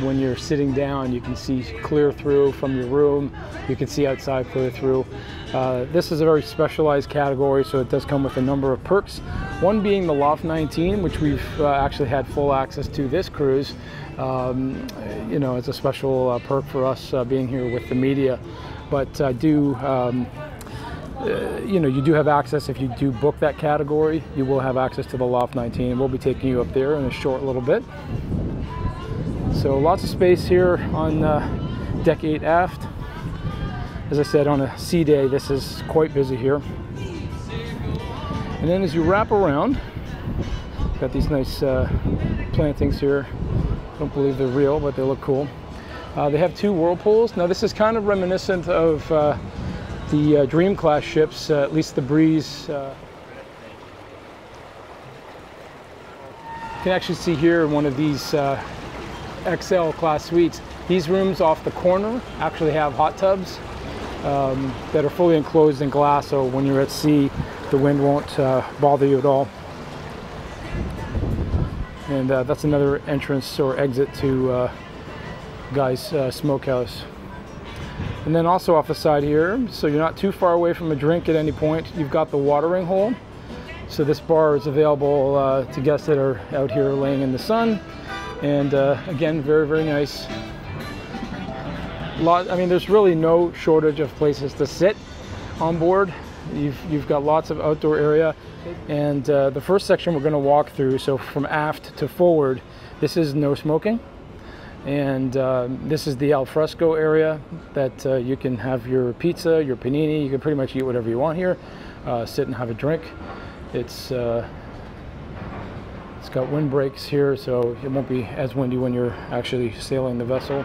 When you're sitting down, you can see clear through from your room. You can see outside clear through. Uh, this is a very specialized category, so it does come with a number of perks. One being the Loft 19, which we've uh, actually had full access to this cruise. Um, you know, it's a special uh, perk for us uh, being here with the media. But I do um, uh, you know, you do have access if you do book that category. You will have access to the Loft 19. We'll be taking you up there in a short little bit. So lots of space here on uh, deck 8 aft. As I said, on a sea day, this is quite busy here. And then as you wrap around, got these nice uh, plantings here. Don't believe they're real, but they look cool. Uh, they have two whirlpools. Now this is kind of reminiscent of uh, the uh, Dream class ships, uh, at least the Breeze. Uh, you can actually see here one of these uh, XL class suites. These rooms off the corner actually have hot tubs um, that are fully enclosed in glass, so when you're at sea, the wind won't uh, bother you at all. And uh, that's another entrance or exit to Guy's Smokehouse. And then also off the side here, so you're not too far away from a drink at any point, you've got the watering hole. So this bar is available uh, to guests that are out here laying in the sun. And uh, again, very, very nice. Lot, I mean, there's really no shortage of places to sit on board. You've, you've got lots of outdoor area. And uh, the first section we're gonna walk through, so from aft to forward, this is no smoking. And uh, this is the alfresco area that uh, you can have your pizza, your panini. You can pretty much eat whatever you want here. Uh, sit and have a drink. It's uh, it's got wind breaks here, so it won't be as windy when you're actually sailing the vessel.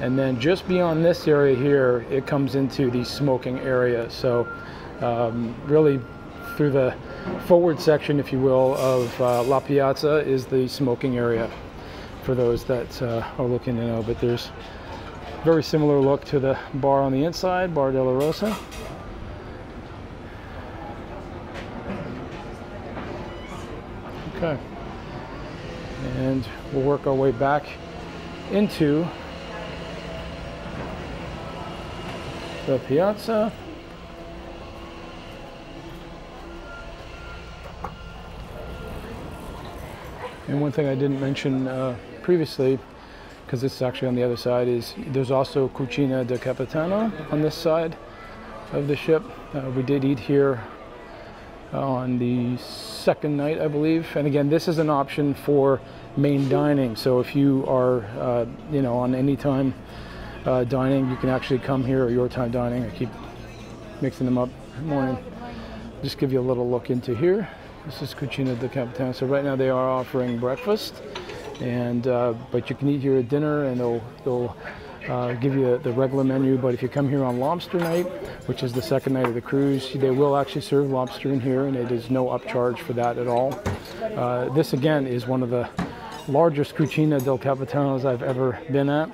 And then just beyond this area here, it comes into the smoking area. So um, really through the forward section, if you will, of uh, La Piazza is the smoking area. For those that uh, are looking to know. But there's very similar look to the bar on the inside, Bar della Rosa. Okay. And we'll work our way back into the piazza. And one thing I didn't mention uh, previously, because this is actually on the other side, is there's also Cucina de Capitano on this side of the ship. Uh, we did eat here on the second night, I believe. And again, this is an option for main dining. So if you are, uh, you know, on any time uh, dining, you can actually come here or your time dining. I keep mixing them up. Morning. Just give you a little look into here. This is Cucina de Capitano. So right now they are offering breakfast, and uh, but you can eat here at dinner, and they'll they'll uh, give you the regular menu. But if you come here on lobster night, which is the second night of the cruise, they will actually serve lobster in here, and it is no upcharge for that at all. Uh, this again is one of the largest Cucina del Capitanos I've ever been at.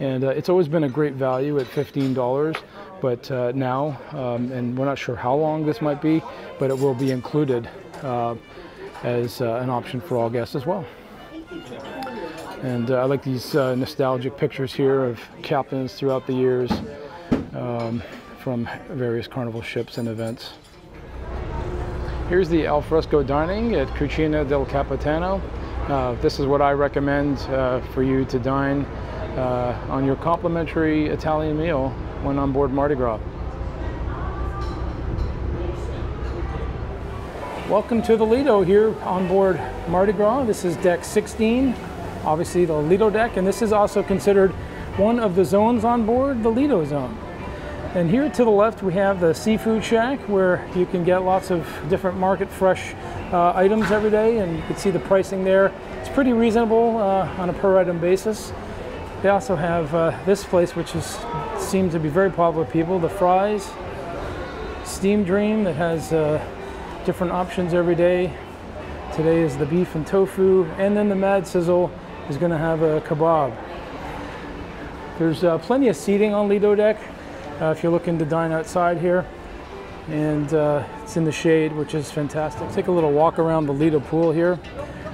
And uh, it's always been a great value at $15, but uh, now, um, and we're not sure how long this might be, but it will be included uh, as an option for all guests as well. And uh, I like these uh, nostalgic pictures here of captains throughout the years um, from various carnival ships and events. Here's the alfresco dining at Cucina del Capitano. Uh, this is what I recommend uh, for you to dine uh, on your complimentary Italian meal when on board Mardi Gras. Welcome to the Lido here on board Mardi Gras. This is deck 16, obviously the Lido deck, and this is also considered one of the zones on board, the Lido zone. And here to the left we have the seafood shack where you can get lots of different market fresh uh, items every day and you can see the pricing there. It's pretty reasonable uh, on a per item basis. They also have uh, this place which is seems to be very popular with people, the fries, Steam Dream that has uh, different options every day. Today is the beef and tofu, and then the Mad Sizzle is going to have a kebab. There's uh, plenty of seating on Lido deck uh, if you're looking to dine outside here. And uh, it's in the shade, which is fantastic. Take a little walk around the Lido pool here.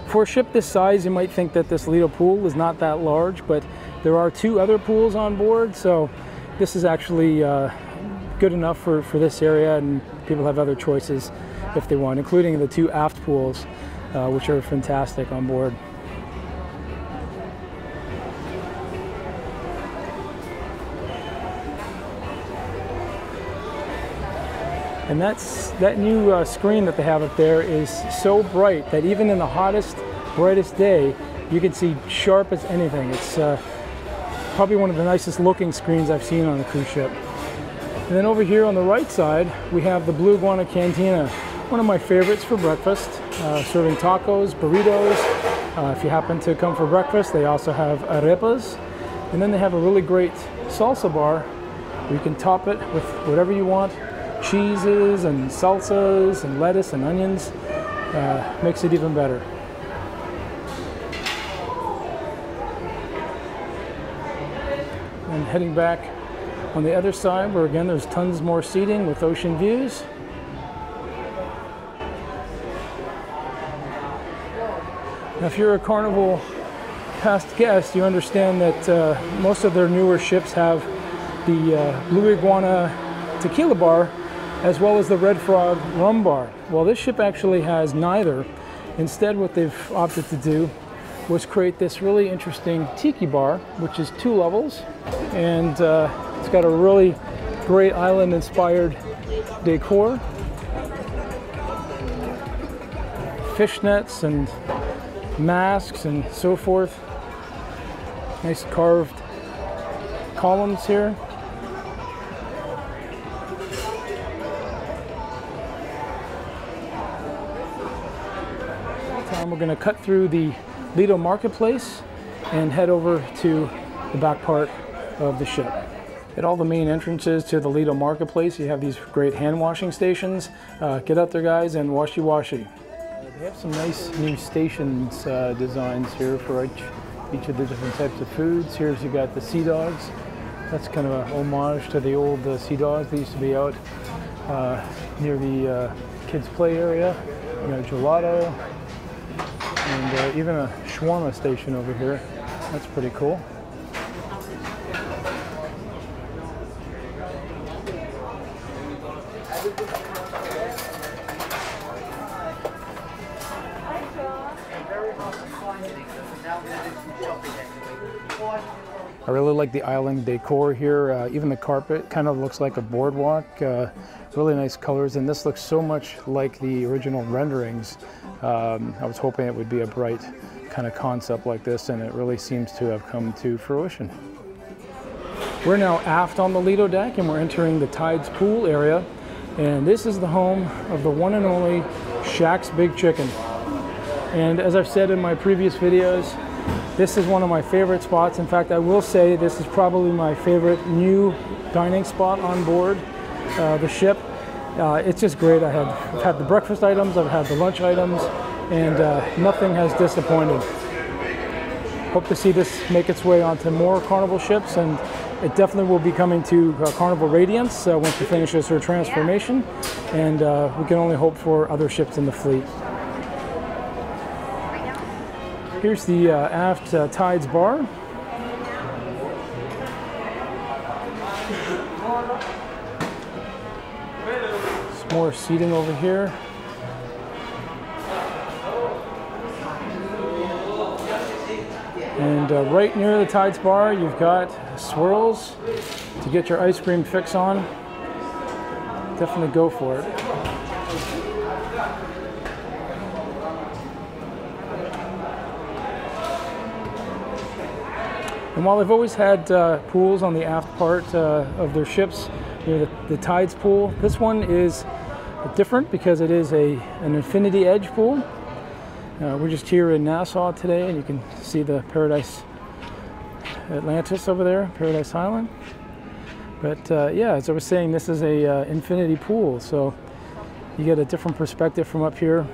For a ship this size, you might think that this Lido pool is not that large, but there are two other pools on board, so this is actually uh, good enough for, for this area, and people have other choices if they want, including the two aft pools, uh, which are fantastic on board. And that's that new uh, screen that they have up there is so bright that even in the hottest, brightest day, you can see sharp as anything. It's uh, probably one of the nicest looking screens I've seen on a cruise ship. And then over here on the right side, we have the Blue Iguana Cantina, one of my favorites for breakfast, uh, serving tacos, burritos. Uh, if you happen to come for breakfast, they also have arepas. And then they have a really great salsa bar where you can top it with whatever you want, cheeses and salsas and lettuce and onions. Uh, makes it even better. And heading back on the other side, where again there's tons more seating with ocean views. If you're a Carnival past guest, you understand that uh, most of their newer ships have the uh, Blue Iguana tequila bar as well as the Red Frog rum bar. Well, this ship actually has neither. Instead, what they've opted to do was create this really interesting tiki bar, which is two levels, and uh, it's got a really great island-inspired decor. Fishnets and masks and so forth. Nice carved columns here. Time we're going to cut through the Lido Marketplace and head over to the back part of the ship. At all the main entrances to the Lido Marketplace, you have these great hand washing stations. Uh, get out there, guys, and washy washy. They have some nice new stations uh, designs here for each, each of the different types of foods. Here's you got the Sea Dogs. That's kind of a homage to the old uh, Sea Dogs. They used to be out uh, near the uh, kids' play area. You know, gelato, and uh, even a shawarma station over here. That's pretty cool. Really like the island decor here. Uh, even the carpet kind of looks like a boardwalk. Uh, really nice colors, and this looks so much like the original renderings. Um, I was hoping it would be a bright kind of concept like this, and it really seems to have come to fruition. We're now aft on the Lido deck, and we're entering the Tides pool area. And this is the home of the one and only Shaq's Big Chicken. And as I've said in my previous videos, this is one of my favorite spots. In fact, I will say this is probably my favorite new dining spot on board uh, the ship. Uh, it's just great. I have I've had the breakfast items, I've had the lunch items, and uh, nothing has disappointed. Hope to see this make its way onto more Carnival ships, and it definitely will be coming to uh, Carnival Radiance uh, once it finishes her transformation, and uh, we can only hope for other ships in the fleet. Here's the uh, aft uh, Tides bar. More seating over here. And uh, right near the Tides bar, you've got swirls to get your ice cream fix on. Definitely go for it. And while they've always had uh, pools on the aft part uh, of their ships, you know, the, the Tides pool, this one is different because it is a, an infinity edge pool. Uh, we're just here in Nassau today, and you can see the Paradise Atlantis over there, Paradise Island. But uh, yeah, as I was saying, this is a uh, infinity pool, so you get a different perspective from up here.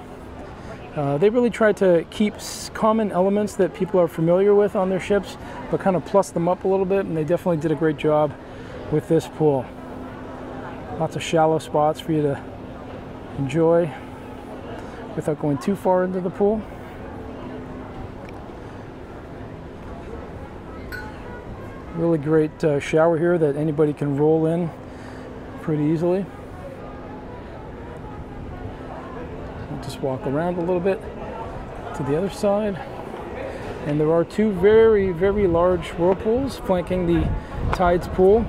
Uh, they really try to keep common elements that people are familiar with on their ships, but kind of plus them up a little bit, and they definitely did a great job with this pool. Lots of shallow spots for you to enjoy without going too far into the pool. Really great uh, shower here that anybody can roll in pretty easily. Just walk around a little bit to the other side. And there are two very, very large whirlpools flanking the Tides pool.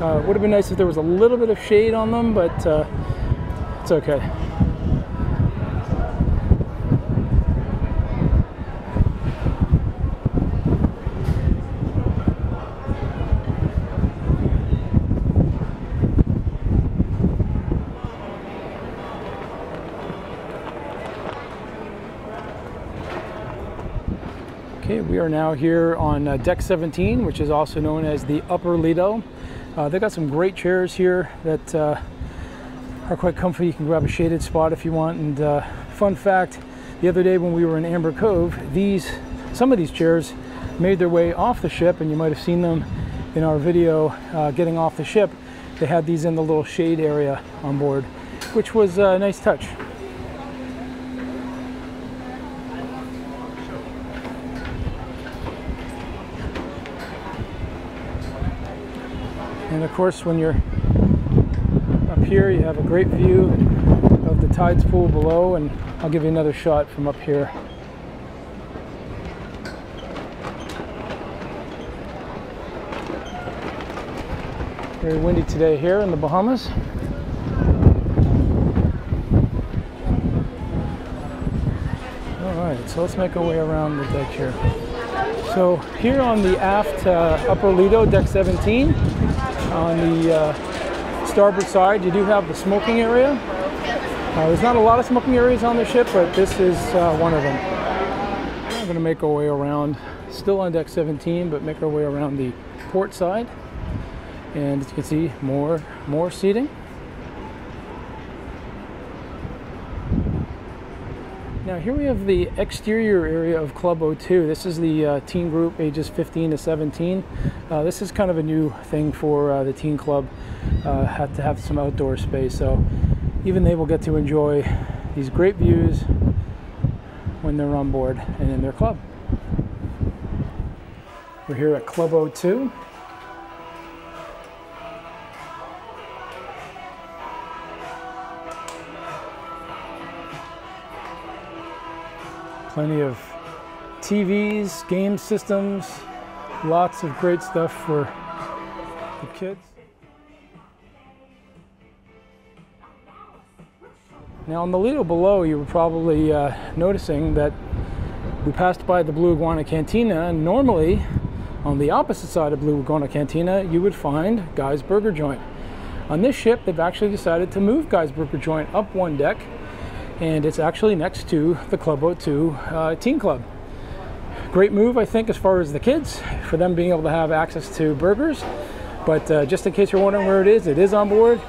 Uh, would have been nice if there was a little bit of shade on them, but uh, it's okay. Okay, we are now here on uh, deck 17, which is also known as the Upper Lido. Uh, they've got some great chairs here that uh, are quite comfy. You can grab a shaded spot if you want. And uh, fun fact, the other day when we were in Amber Cove, these some of these chairs made their way off the ship, and you might have seen them in our video uh, getting off the ship. They had these in the little shade area on board, which was a nice touch. And of course, when you're up here, you have a great view of the tides pool below, and I'll give you another shot from up here. Very windy today here in the Bahamas. All right, so let's make our way around the deck here. So here on the aft uh, upper Lido, deck 17, on the uh, starboard side, you do have the smoking area. Uh, there's not a lot of smoking areas on the ship, but this is uh, one of them. I'm going to make our way around, still on deck 17, but make our way around the port side. And as you can see, more, more seating. Now here we have the exterior area of Club O2. This is the uh, teen group ages 15 to 17. Uh, this is kind of a new thing for uh, the teen club, uh, have to have some outdoor space. So even they will get to enjoy these great views when they're on board and in their club. We're here at Club O2. Plenty of TVs, game systems, lots of great stuff for the kids. Now on the Lido below, you were probably uh, noticing that we passed by the Blue Iguana Cantina, and normally on the opposite side of Blue Iguana Cantina, you would find Guy's Burger Joint. On this ship, they've actually decided to move Guy's Burger Joint up one deck and it's actually next to the Club O2 uh, Teen Club. Great move, I think, as far as the kids, for them being able to have access to burgers. But uh, just in case you're wondering where it is, it is on board,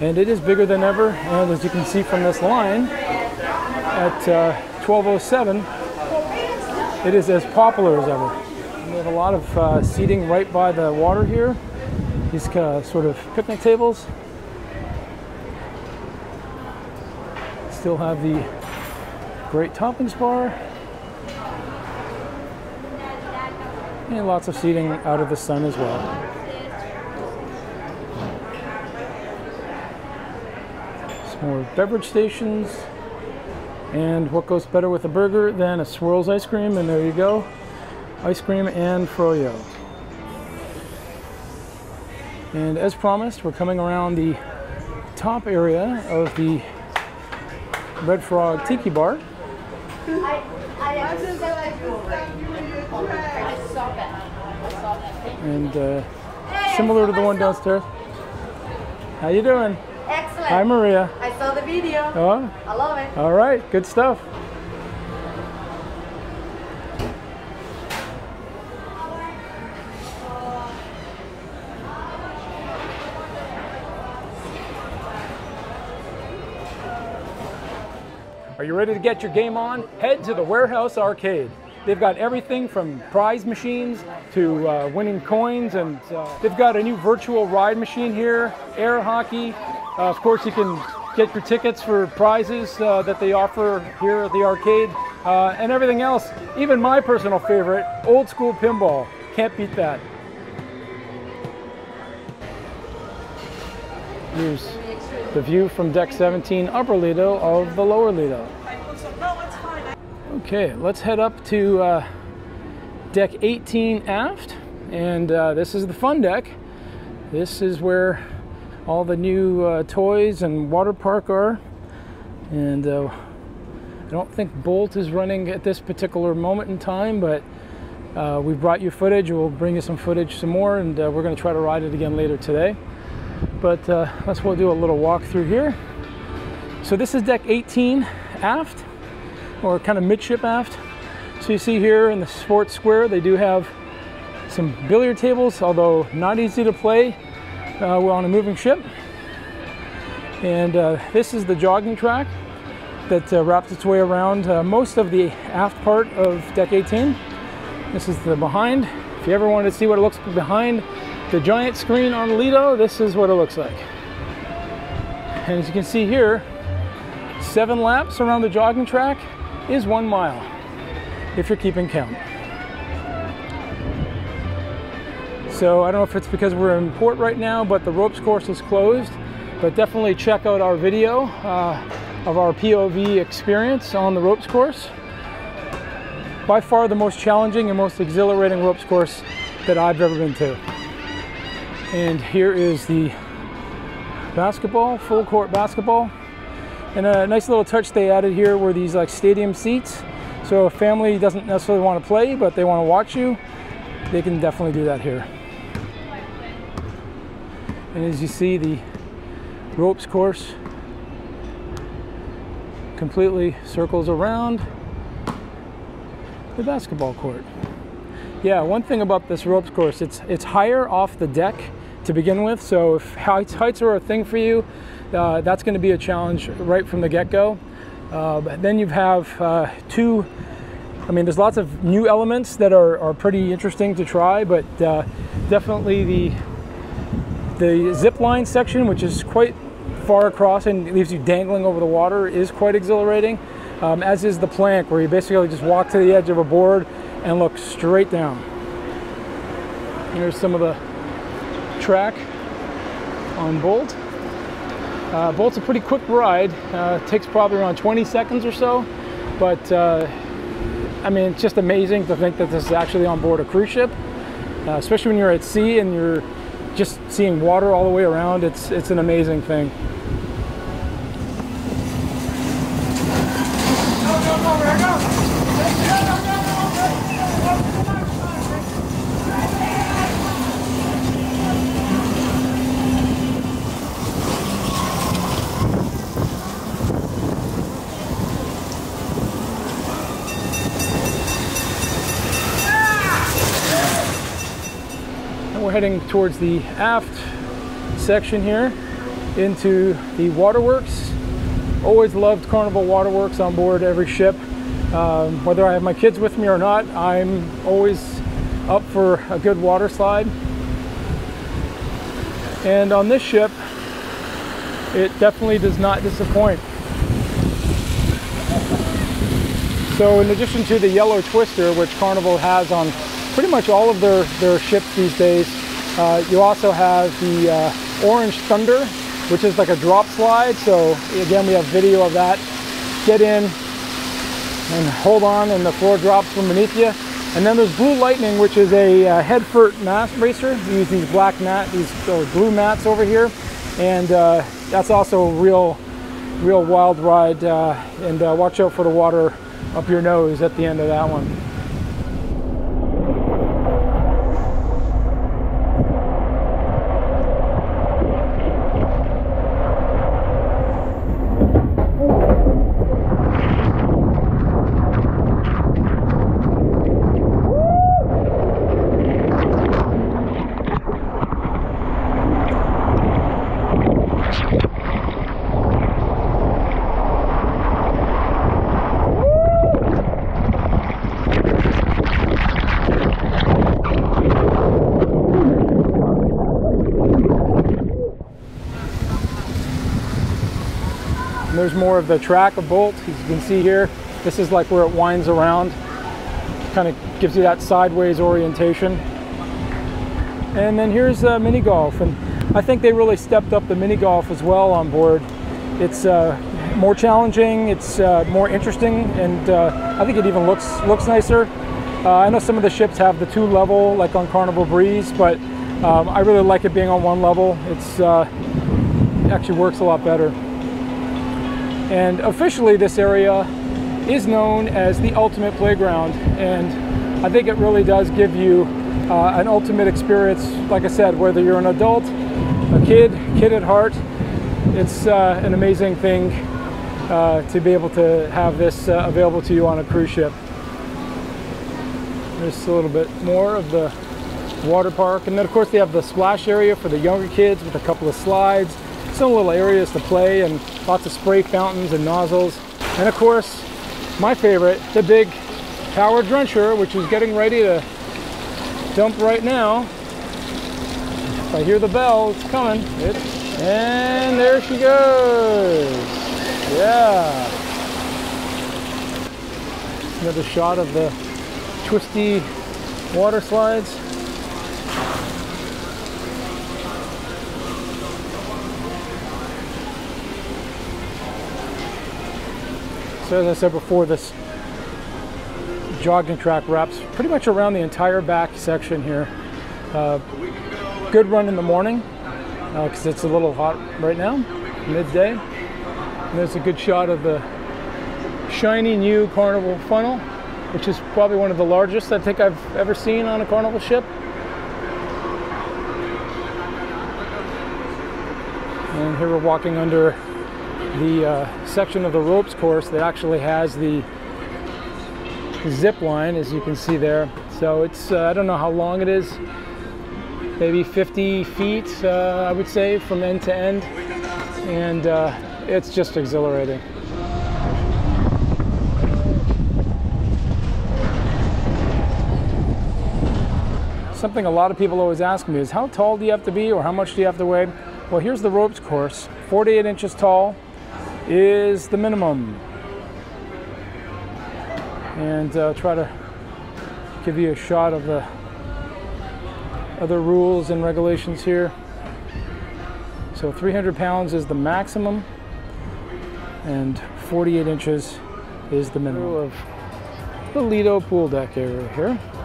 and it is bigger than ever. And as you can see from this line, at uh, 1207, it is as popular as ever. We have a lot of uh, seating right by the water here. These uh, sort of picnic tables still have the great toppings bar. And lots of seating out of the sun as well. Some more beverage stations. And what goes better with a burger than a swirls ice cream? And there you go. Ice cream and froyo. And as promised, we're coming around the top area of the Red Frog Tiki Bar. And uh, similar to the one downstairs. How you doing? Excellent. Hi, Maria. I saw the video. Oh, I love it. all right. Good stuff. Are you ready to get your game on? Head to the Warehouse Arcade. They've got everything from prize machines to uh, winning coins, and uh, they've got a new virtual ride machine here, air hockey. Uh, of course, you can get your tickets for prizes uh, that they offer here at the arcade, uh, and everything else. Even my personal favorite, old school pinball. Can't beat that. Here's the view from deck 17, upper Lido, of the lower Lido. Okay, let's head up to uh, deck 18 aft, and uh, this is the fun deck. This is where all the new uh, toys and water park are, and uh, I don't think Bolt is running at this particular moment in time, but uh, we brought you footage. We'll bring you some footage some more, and uh, we're going to try to ride it again later today. But uh, let's we'll do a little walk through here. So this is deck 18 aft, or kind of midship aft. So you see here in the sports square, they do have some billiard tables, although not easy to play uh, on a moving ship. And uh, this is the jogging track that uh, wraps its way around uh, most of the aft part of deck 18. This is the behind. If you ever wanted to see what it looks like behind the giant screen on Lido, this is what it looks like. And as you can see here, seven laps around the jogging track is one mile, if you're keeping count. So I don't know if it's because we're in port right now, but the ropes course is closed. But definitely check out our video uh, of our POV experience on the ropes course. By far the most challenging and most exhilarating ropes course that I've ever been to. And here is the basketball, full court basketball. And a nice little touch they added here were these like stadium seats. So if family doesn't necessarily want to play, but they want to watch you, they can definitely do that here. And as you see, the ropes course completely circles around the basketball court. Yeah, one thing about this ropes course, it's it's higher off the deck to begin with. So if heights, are a thing for you, uh, that's going to be a challenge right from the get-go. Uh, then you have uh, two, I mean, there's lots of new elements that are, are pretty interesting to try, but uh, definitely the, the zip line section, which is quite far across and leaves you dangling over the water, is quite exhilarating, um, as is the plank, where you basically just walk to the edge of a board and look straight down. Here's some of the track on Bolt. Uh, Bolt's a pretty quick ride. Uh, takes probably around 20 seconds or so, but uh, I mean, it's just amazing to think that this is actually on board a cruise ship, uh, especially when you're at sea and you're just seeing water all the way around. It's it's an amazing thing. And we're heading towards the aft section here into the waterworks. Always loved Carnival Waterworks on board every ship. Um, whether I have my kids with me or not, I'm always up for a good water slide. And on this ship, it definitely does not disappoint. So in addition to the yellow twister, which Carnival has on pretty much all of their, their ships these days, uh, you also have the uh, orange thunder, which is like a drop slide. So again, we have video of that. Get in and hold on and the floor drops from beneath you. And then there's Blue Lightning, which is a uh, head-first mat racer. We use these black mat, these blue mats over here. And uh, that's also a real, real wild ride. Uh, and watch out for the water up your nose at the end of that one. There's more of the track of Bolt, as you can see here. This is like where it winds around, kind of gives you that sideways orientation. And then here's uh, mini golf, and I think they really stepped up the mini golf as well on board. It's uh, more challenging, it's uh, more interesting, and uh, I think it even looks looks nicer. Uh, I know some of the ships have the two level, like on Carnival Breeze, but um, I really like it being on one level. It's uh, actually works a lot better. And officially, this area is known as the ultimate playground, and I think it really does give you uh, an ultimate experience. Like I said, whether you're an adult, a kid, kid at heart, it's uh, an amazing thing uh, to be able to have this uh, available to you on a cruise ship. There's a little bit more of the water park, and then of course they have the splash area for the younger kids with a couple of slides, some little areas to play, and lots of spray fountains and nozzles. And of course, my favorite, the big power drencher, which is getting ready to dump right now. If I hear the bell, it's coming. It's, and there she goes. Yeah. Another shot of the twisty water slides. So as I said before, this jogging track wraps pretty much around the entire back section here. Uh, good run in the morning because it's a little hot right now, midday. And there's a good shot of the shiny new Carnival funnel, which is probably one of the largest I think I've ever seen on a Carnival ship. And here we're walking under the uh, section of the ropes course that actually has the zip line, as you can see there. So it's, uh, I don't know how long it is, maybe 50 feet, uh, I would say, from end to end. And uh, it's just exhilarating. Something a lot of people always ask me is how tall do you have to be or how much do you have to weigh? Well, here's the ropes course, 48 inches tall, is the minimum. And uh, try to give you a shot of the other rules and regulations here. So 300 pounds is the maximum and 48 inches is the minimum of the Lido pool deck area here.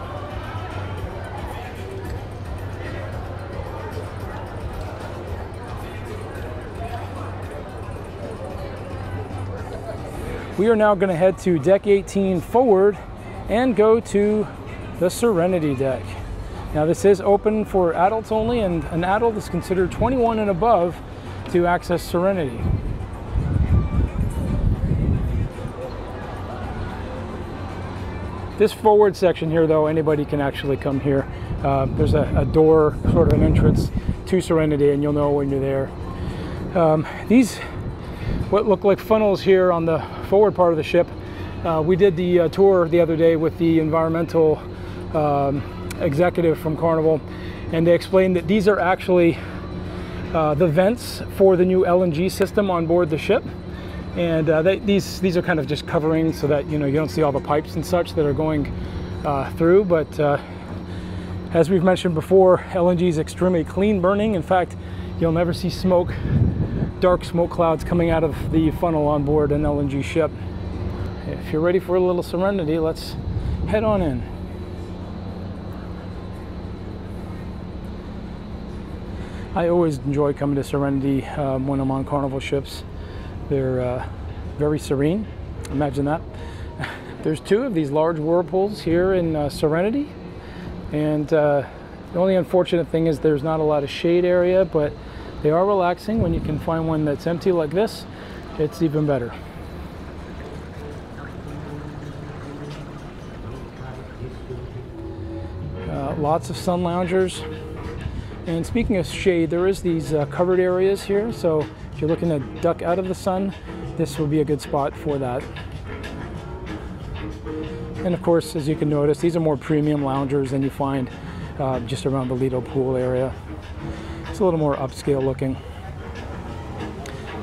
We are now going to head to deck 18 forward and go to the Serenity deck. Now this is open for adults only and an adult is considered 21 and above to access Serenity. This forward section here though, anybody can actually come here. Uh, there's a, a, door, sort of an entrance to Serenity and you'll know when you're there. Um, these, what look like funnels here on the forward part of the ship. Uh, we did the uh, tour the other day with the environmental um, executive from Carnival, and they explained that these are actually uh, the vents for the new LNG system on board the ship. And uh, they, these these are kind of just covering so that you know you don't see all the pipes and such that are going uh, through. But uh, as we've mentioned before, LNG is extremely clean burning. In fact, you'll never see smoke dark smoke clouds coming out of the funnel on board an LNG ship. If you're ready for a little serenity, let's head on in. I always enjoy coming to Serenity um, when I'm on Carnival ships. They're uh, very serene. Imagine that. [LAUGHS] There's two of these large whirlpools here in uh, Serenity. And uh, the only unfortunate thing is there's not a lot of shade area, but they are relaxing. When you can find one that's empty like this, it's even better. Uh, lots of sun loungers. And speaking of shade, there is these uh, covered areas here. So if you're looking to duck out of the sun, this will be a good spot for that. And of course, as you can notice, these are more premium loungers than you find uh, just around the Lido pool area. It's a little more upscale looking.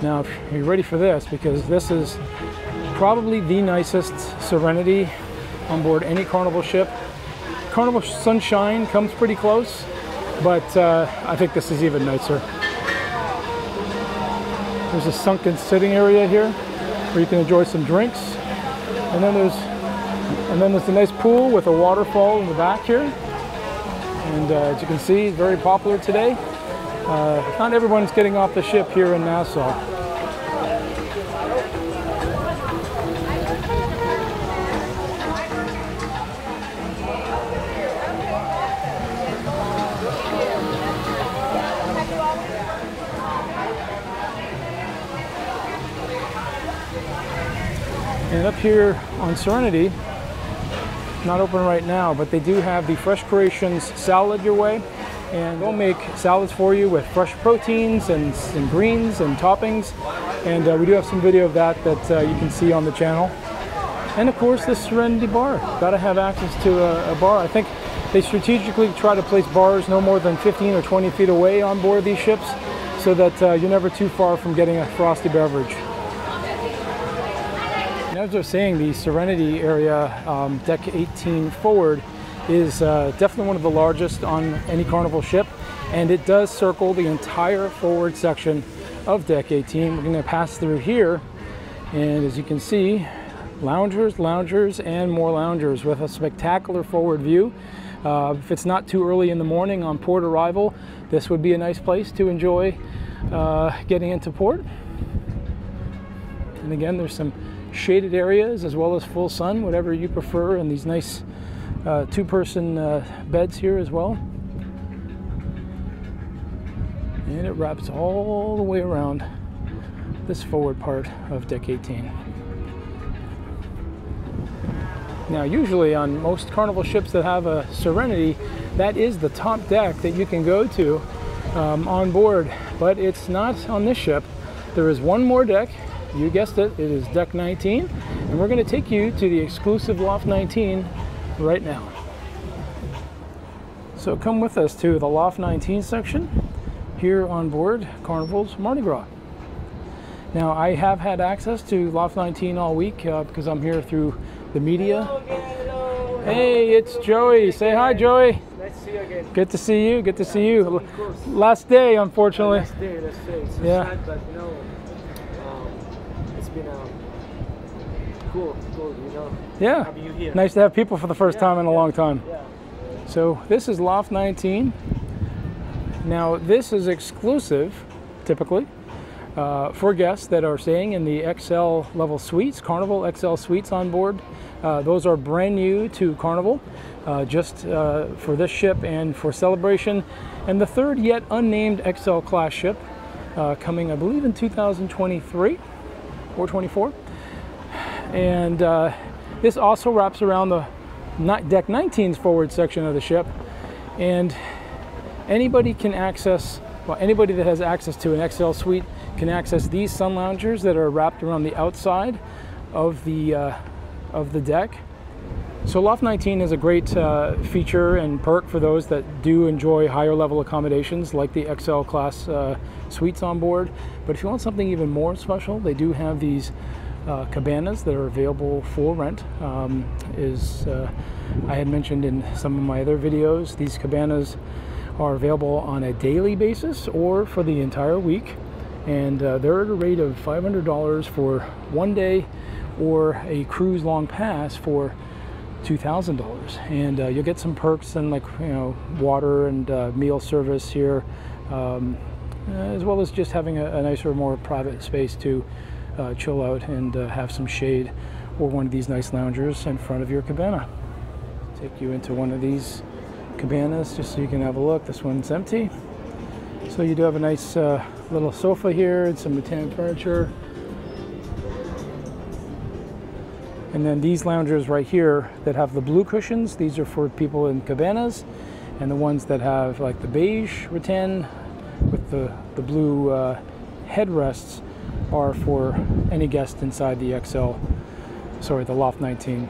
Now, are you're ready for this? Because this is probably the nicest Serenity on board any Carnival ship. Carnival Sunshine comes pretty close, but uh, I think this is even nicer. There's a sunken sitting area here where you can enjoy some drinks. And then there's and then there's a nice pool with a waterfall in the back here. And uh, as you can see, very popular today. Uh, not everyone's getting off the ship here in Nassau. And up here on Serenity, not open right now, but they do have the Fresh Creations salad your way and they'll make salads for you with fresh proteins and, and greens and toppings. And uh, we do have some video of that that uh, you can see on the channel. And of course, the Serenity Bar. Got to have access to a, a, bar. I think they strategically try to place bars no more than 15 or 20 feet away on board these ships so that uh, you're never too far from getting a frosty beverage. And as I was saying, the Serenity area, um, deck 18 forward, is uh, definitely one of the largest on any Carnival ship, and it does circle the entire forward section of deck 18. We're going to pass through here, and as you can see, loungers, loungers, and more loungers with a spectacular forward view. Uh, if it's not too early in the morning on port arrival, this would be a nice place to enjoy uh, getting into port. And again, there's some shaded areas as well as full sun, whatever you prefer, and these nice uh, two person uh, beds here as well. And it wraps all the way around this forward part of deck 18. Now, usually on most Carnival ships that have a Serenity, that is the top deck that you can go to um, on board, but it's not on this ship. There is one more deck, you guessed it, it is deck 19, and we're going to take you to the exclusive Loft 19 right now. So come with us to the Loft 19 section here on board Carnival's Mardi Gras. Now I have had access to Loft 19 all week uh, because I'm here through the media. Hello again, hello. Hey, it's Joey. Say hi, Joey. Nice to see you again. Good to see you. Good to see you. Last day, unfortunately. Last day, last day. It's so Yeah. sad, but you know, um, it's been um, cool, cool, you know, Yeah. having you here. Nice to have people for the first Yeah, time in a yeah. long time. Yeah. So this is Loft 19. Now this is exclusive, typically, uh, for guests that are staying in the XL level suites, Carnival XL suites on board. Uh, those are brand new to Carnival, uh, just uh, for this ship and for celebration. And the third yet unnamed XL class ship, uh, coming I believe in 2023 or 24. And uh, this also wraps around the deck 19's forward section of the ship. And anybody can access, well, anybody that has access to an XL suite can access these sun loungers that are wrapped around the outside of the, uh, of the deck. So Loft 19 is a great uh, feature and perk for those that do enjoy higher level accommodations like the XL class uh, suites on board. But if you want something even more special, they do have these uh, cabanas that are available for rent. Um, is uh, I had mentioned in some of my other videos, these cabanas are available on a daily basis or for the entire week, and uh, they're at a rate of $500 for one day or a cruise long pass for $2,000 and uh, you'll get some perks and like you know water and uh, meal service here um, as well as just having a, a nicer more private space to uh, chill out and uh, have some shade or one of these nice loungers in front of your cabana. Take you into one of these cabanas just so you can have a look. This one's empty. So you do have a nice uh, little sofa here and some rattan furniture. And then these loungers right here that have the blue cushions, these are for people in cabanas. And the ones that have like the beige rattan with the, the blue uh, headrests are for any guest inside the XL, sorry, the Loft 19.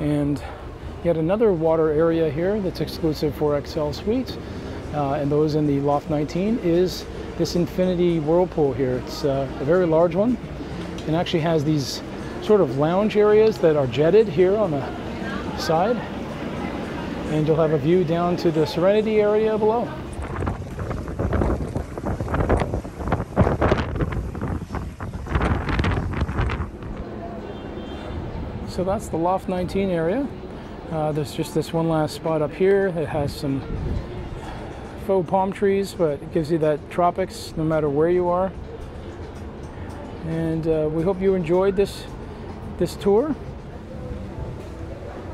And yet another water area here that's exclusive for XL suites, uh, and those in the Loft 19 is this infinity whirlpool here. It's uh, a very large one and actually has these sort of lounge areas that are jetted here on the side. And you'll have a view down to the Serenity area below. So that's the Loft 19 area. Uh, there's just this one last spot up here It has some faux palm trees, but it gives you that tropics no matter where you are. And uh, we hope you enjoyed this this tour.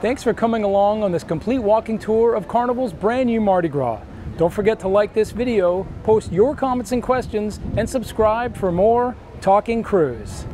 Thanks for coming along on this complete walking tour of Carnival's brand new Mardi Gras. Don't forget to like this video, post your comments and questions, and subscribe for more Talking Cruise.